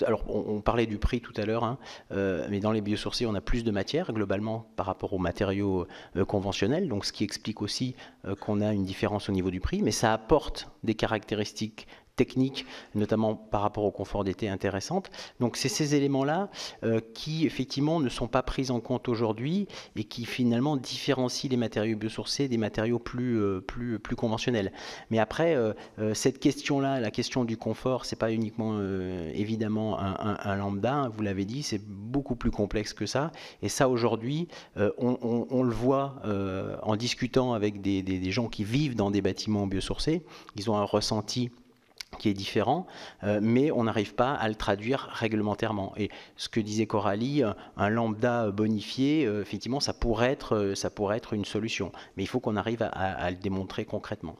Alors, on, parlait du prix tout à l'heure, hein, mais dans les biosourcés, on a plus de matière globalement par rapport aux matériaux conventionnels, donc ce qui explique aussi qu'on a une différence au niveau du prix, mais ça apporte des caractéristiques techniques, notamment par rapport au confort d'été intéressantes. Donc c'est ces éléments-là euh, qui effectivement ne sont pas pris en compte aujourd'hui et qui finalement différencient les matériaux biosourcés des matériaux plus, euh, plus, conventionnels. Mais après, euh, cette question-là, la question du confort, c'est pas uniquement évidemment un, lambda, hein, vous l'avez dit, c'est beaucoup plus complexe que ça. Et ça aujourd'hui, on, le voit en discutant avec des gens qui vivent dans des bâtiments biosourcés, ils ont un ressenti qui est différent, euh, mais on n'arrive pas à le traduire réglementairement. Et ce que disait Coralie, euh, un lambda bonifié, euh, effectivement, ça pourrait, être, ça pourrait être une solution. Mais il faut qu'on arrive à, le démontrer concrètement.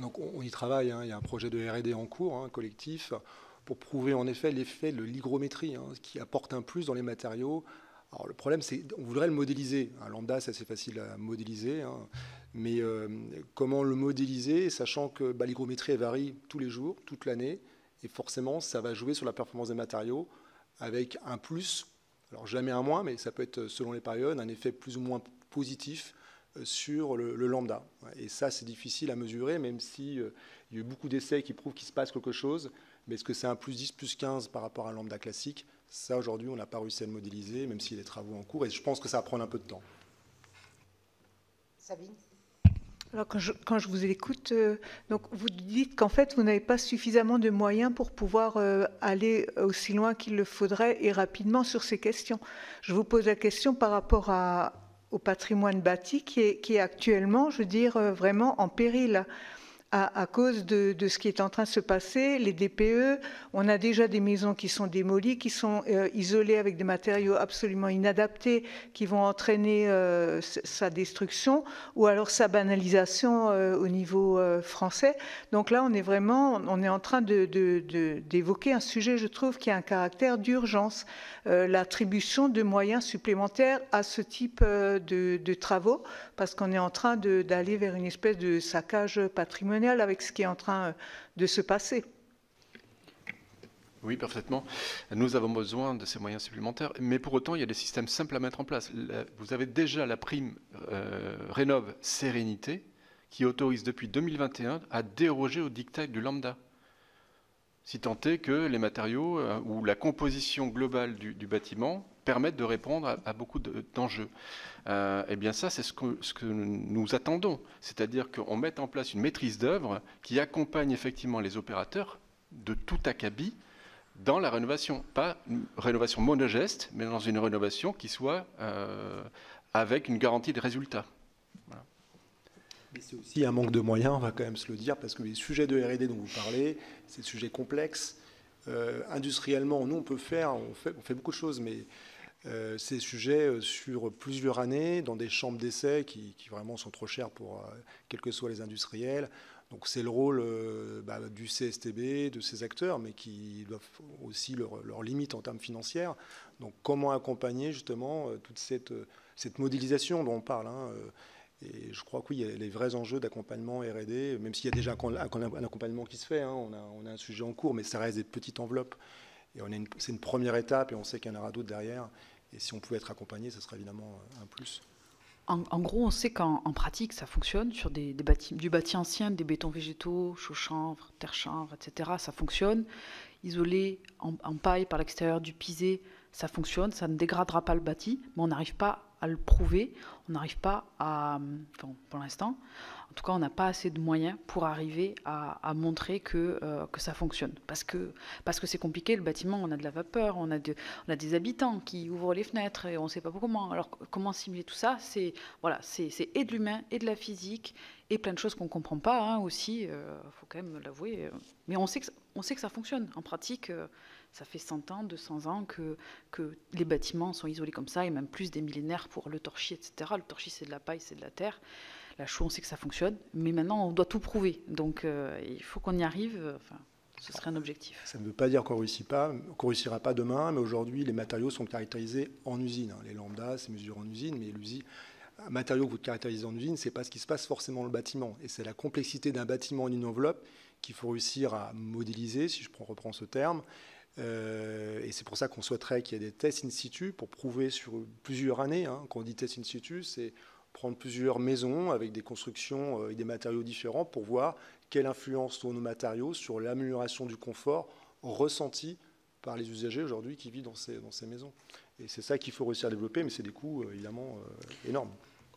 Donc on y travaille, hein. il y a un projet de RD en cours, hein, collectif, pour prouver en effet l'effet de l'hygrométrie, hein, qui apporte un plus dans les matériaux. Alors le problème, c'est qu'on voudrait le modéliser. Un lambda, c'est assez facile à modéliser. Mais euh, comment le modéliser, sachant que bah, l'hygrométrie varie tous les jours, toute l'année, et forcément, ça va jouer sur la performance des matériaux avec un plus, alors jamais un moins, mais ça peut être selon les périodes, un effet plus ou moins positif euh, sur le, lambda. Et ça, c'est difficile à mesurer, même si euh, il y a eu beaucoup d'essais qui prouvent qu'il se passe quelque chose. Mais est-ce que c'est un plus 10, plus 15 par rapport à un lambda classique? Ça, aujourd'hui, on n'a pas réussi à le modéliser, même s'il y a des travaux en cours. Et je pense que ça va prendre un peu de temps. Sabine? Alors quand je, vous écoute, euh, donc vous dites qu'en fait vous n'avez pas suffisamment de moyens pour pouvoir euh, aller aussi loin qu'il le faudrait et rapidement sur ces questions. Je vous pose la question par rapport au patrimoine bâti qui est, actuellement, je veux dire, euh, vraiment en péril. À, cause de, ce qui est en train de se passer. Les DPE, on a déjà des maisons qui sont démolies, qui sont euh, isolées avec des matériaux absolument inadaptés, qui vont entraîner euh, sa destruction ou alors sa banalisation euh, au niveau français. Donc là, on est vraiment, on est en train d'évoquer un sujet, je trouve, qui a un caractère d'urgence, l'attribution de moyens supplémentaires à ce type de, de travaux, parce qu'on est en train d'aller vers une espèce de saccage patrimonial avec ce qui est en train euh, de se passer. Oui, parfaitement. Nous avons besoin de ces moyens supplémentaires, mais pour autant, il y a des systèmes simples à mettre en place. Vous avez déjà la prime euh, Rénov Sérénité qui autorise depuis 2021 à déroger au dictat du lambda. Si tant est que les matériaux euh, ou la composition globale du, bâtiment permettent de répondre à, beaucoup d'enjeux. Euh, eh bien ça, c'est ce que, nous attendons. C'est-à-dire qu'on mette en place une maîtrise d'œuvre qui accompagne effectivement les opérateurs de tout acabit dans la rénovation. Pas une rénovation monogeste, mais dans une rénovation qui soit euh, avec une garantie de résultat. C'est aussi un manque de moyens, on va quand même se le dire, parce que les sujets de R&D dont vous parlez, c'est des sujets complexes. Euh, industriellement, nous, on peut faire, on fait beaucoup de choses, mais euh, ces sujets euh, sur plusieurs années dans des chambres d'essai qui, vraiment sont trop chères pour euh, quels que soient les industriels. Donc c'est le rôle bah, du CSTB, de ces acteurs, mais qui doivent aussi leur limites en termes financiers. Donc comment accompagner justement toute cette, cette modélisation dont on parle hein, et je crois qu'il y a les vrais enjeux d'accompagnement R&D, même s'il y a déjà un, accompagnement qui se fait, hein, on, a, on, a, un sujet en cours, mais ça reste des petites enveloppes. Et c'est une première étape et on sait qu'il y en aura d'autres derrière. Et si on pouvait être accompagné, ce serait évidemment euh, un plus. En, gros, on sait qu'en pratique, ça fonctionne sur des, du bâti ancien, des bétons végétaux, chaux-chanvre, terre-chanvre, etc. Ça fonctionne. Isolé en, paille par l'extérieur du pisé, ça fonctionne. Ça ne dégradera pas le bâti, mais on n'arrive pas à le prouver. On n'arrive pas à, enfin, pour l'instant, en tout cas, on n'a pas assez de moyens pour arriver à, montrer que, euh, que ça fonctionne. Parce que c'est compliqué, le bâtiment, on a de la vapeur, on a, des habitants qui ouvrent les fenêtres et on ne sait pas comment. Alors, comment simuler tout ça? C'est voilà, et de l'humain et de la physique et plein de choses qu'on ne comprend pas hein, aussi, il euh, faut quand même l'avouer. Mais on sait, que, ça fonctionne. En pratique, euh, ça fait 100 ans, 200 ans que les bâtiments sont isolés comme ça, et même plus des millénaires pour le torchis, etc. Le torchis, c'est de la paille, c'est de la terre. La chaux, on sait que ça fonctionne, mais maintenant, on doit tout prouver. Donc, euh, il faut qu'on y arrive. Euh, enfin, ce serait un objectif. Ça ne veut pas dire qu'on qu'on réussira pas demain, mais aujourd'hui, les matériaux sont caractérisés en usine. Hein. Les lambdas, c'est mesuré en usine, mais l'usine, un matériau que vous caractérisez en usine, c'est pas ce qui se passe forcément dans le bâtiment. Et c'est la complexité d'un bâtiment en une enveloppe qu'il faut réussir à modéliser, si je reprends ce terme. Euh, et c'est pour ça qu'on souhaiterait qu'il y ait des tests in situ pour prouver sur plusieurs années. Hein, quand on dit test in situ, c'est prendre plusieurs maisons avec des constructions euh, et des matériaux différents pour voir quelle influence ont nos matériaux sur l'amélioration du confort ressenti par les usagers aujourd'hui qui vivent dans ces, dans ces maisons. Et c'est ça qu'il faut réussir à développer, mais c'est des coûts euh, évidemment euh, énormes.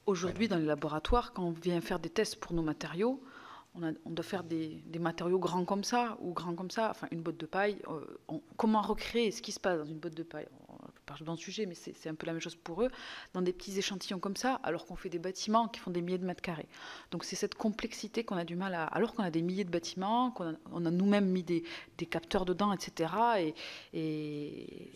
Aujourd'hui, dans les laboratoires, quand on vient faire des tests pour nos matériaux, on, doit faire des, matériaux grands comme ça ou grands comme ça, enfin une botte de paille. comment recréer ce qui se passe dans une botte de paille? Dans le sujet, mais c'est un peu la même chose pour eux, dans des petits échantillons comme ça, alors qu'on fait des bâtiments qui font des milliers de mètres carrés. Donc c'est cette complexité qu'on a du mal à... Alors qu'on a des milliers de bâtiments, qu'on a, nous-mêmes mis des, capteurs dedans, etc. Et, et...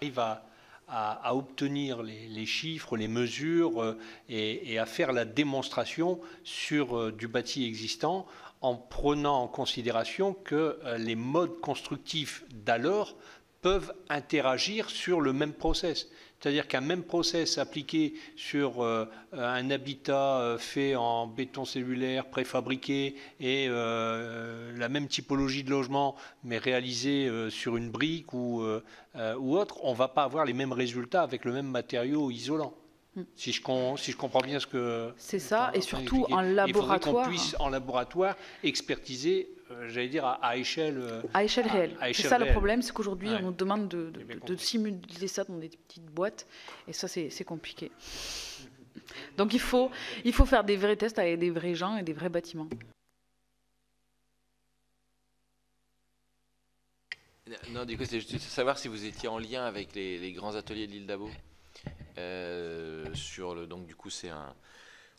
arrive à, à, obtenir les, chiffres, les mesures euh, et, et, à faire la démonstration sur euh, du bâti existant en prenant en considération que euh, les modes constructifs d'alors peuvent interagir sur le même process. C'est-à-dire qu'un même process appliqué sur euh, un habitat euh, fait en béton cellulaire préfabriqué et la même typologie de logement mais réalisé sur une brique ou, ou autre, on ne va pas avoir les mêmes résultats avec le même matériau isolant. Mm. Si je, si je comprends bien ce que. C'est ça, et surtout en laboratoire. qu'on puisse en laboratoire expertiser, euh, j'allais dire, à, échelle. Euh, à échelle réelle. C'est ça le problème, c'est qu'aujourd'hui, on nous demande de, de, simuler ça dans des petites boîtes, et ça, c'est compliqué. Donc il faut, il faut faire des vrais tests avec des vrais gens et des vrais bâtiments. Non, du coup, c'est juste savoir si vous étiez en lien avec les, les grands ateliers de l'île d'Abo. Sur le, donc du coup c'est un,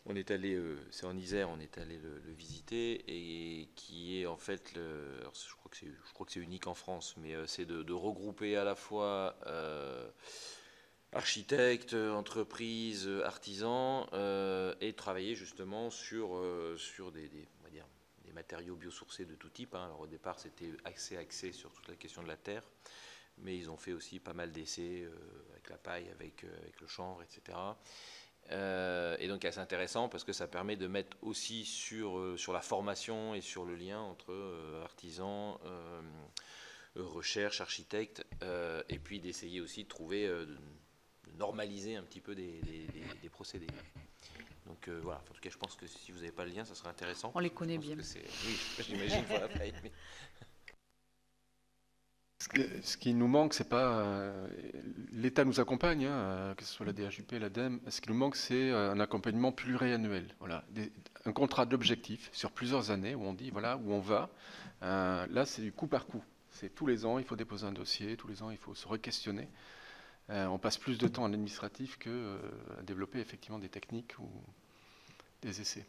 on est allé, c'est en Isère, on est allé le, visiter et qui est en fait, je crois que c'est, unique en France, mais c'est de, regrouper à la fois architectes, entreprises, artisans, euh, et travailler justement sur, euh, sur des, des matériaux biosourcés de tout type. Hein. Alors au départ, c'était axé, axé sur toute la question de la terre, mais ils ont fait aussi pas mal d'essais euh, avec la paille, avec, avec le chanvre, etc. et donc assez intéressant parce que ça permet de mettre aussi sur, sur la formation et sur le lien entre artisans, recherche, architectes, et puis d'essayer aussi de trouver normaliser un petit peu des, procédés. Donc euh, voilà, en tout cas, je pense que si vous n'avez pas le lien, ça serait intéressant. On les connaît bien. Oui, j'imagine pour la Ce qui nous manque, c'est pas euh, l'État nous accompagne, hein, que ce soit la DHUP, l'ADEME. Ce qui nous manque, c'est euh, un accompagnement pluriannuel. Voilà, un contrat d'objectifs sur plusieurs années où on dit voilà où on va. là, c'est du coup par coup. C'est tous les ans, il faut déposer un dossier. Tous les ans, il faut se re-questionner. Euh, on passe plus de temps à l'administratif qu'à euh, développer effectivement des techniques ou des essais.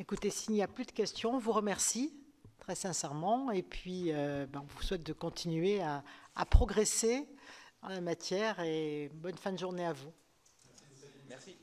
Écoutez, s'il n'y a plus de questions, on vous remercie très sincèrement et puis euh, ben, on vous souhaite de continuer à, à, progresser en la matière et bonne fin de journée à vous. Merci.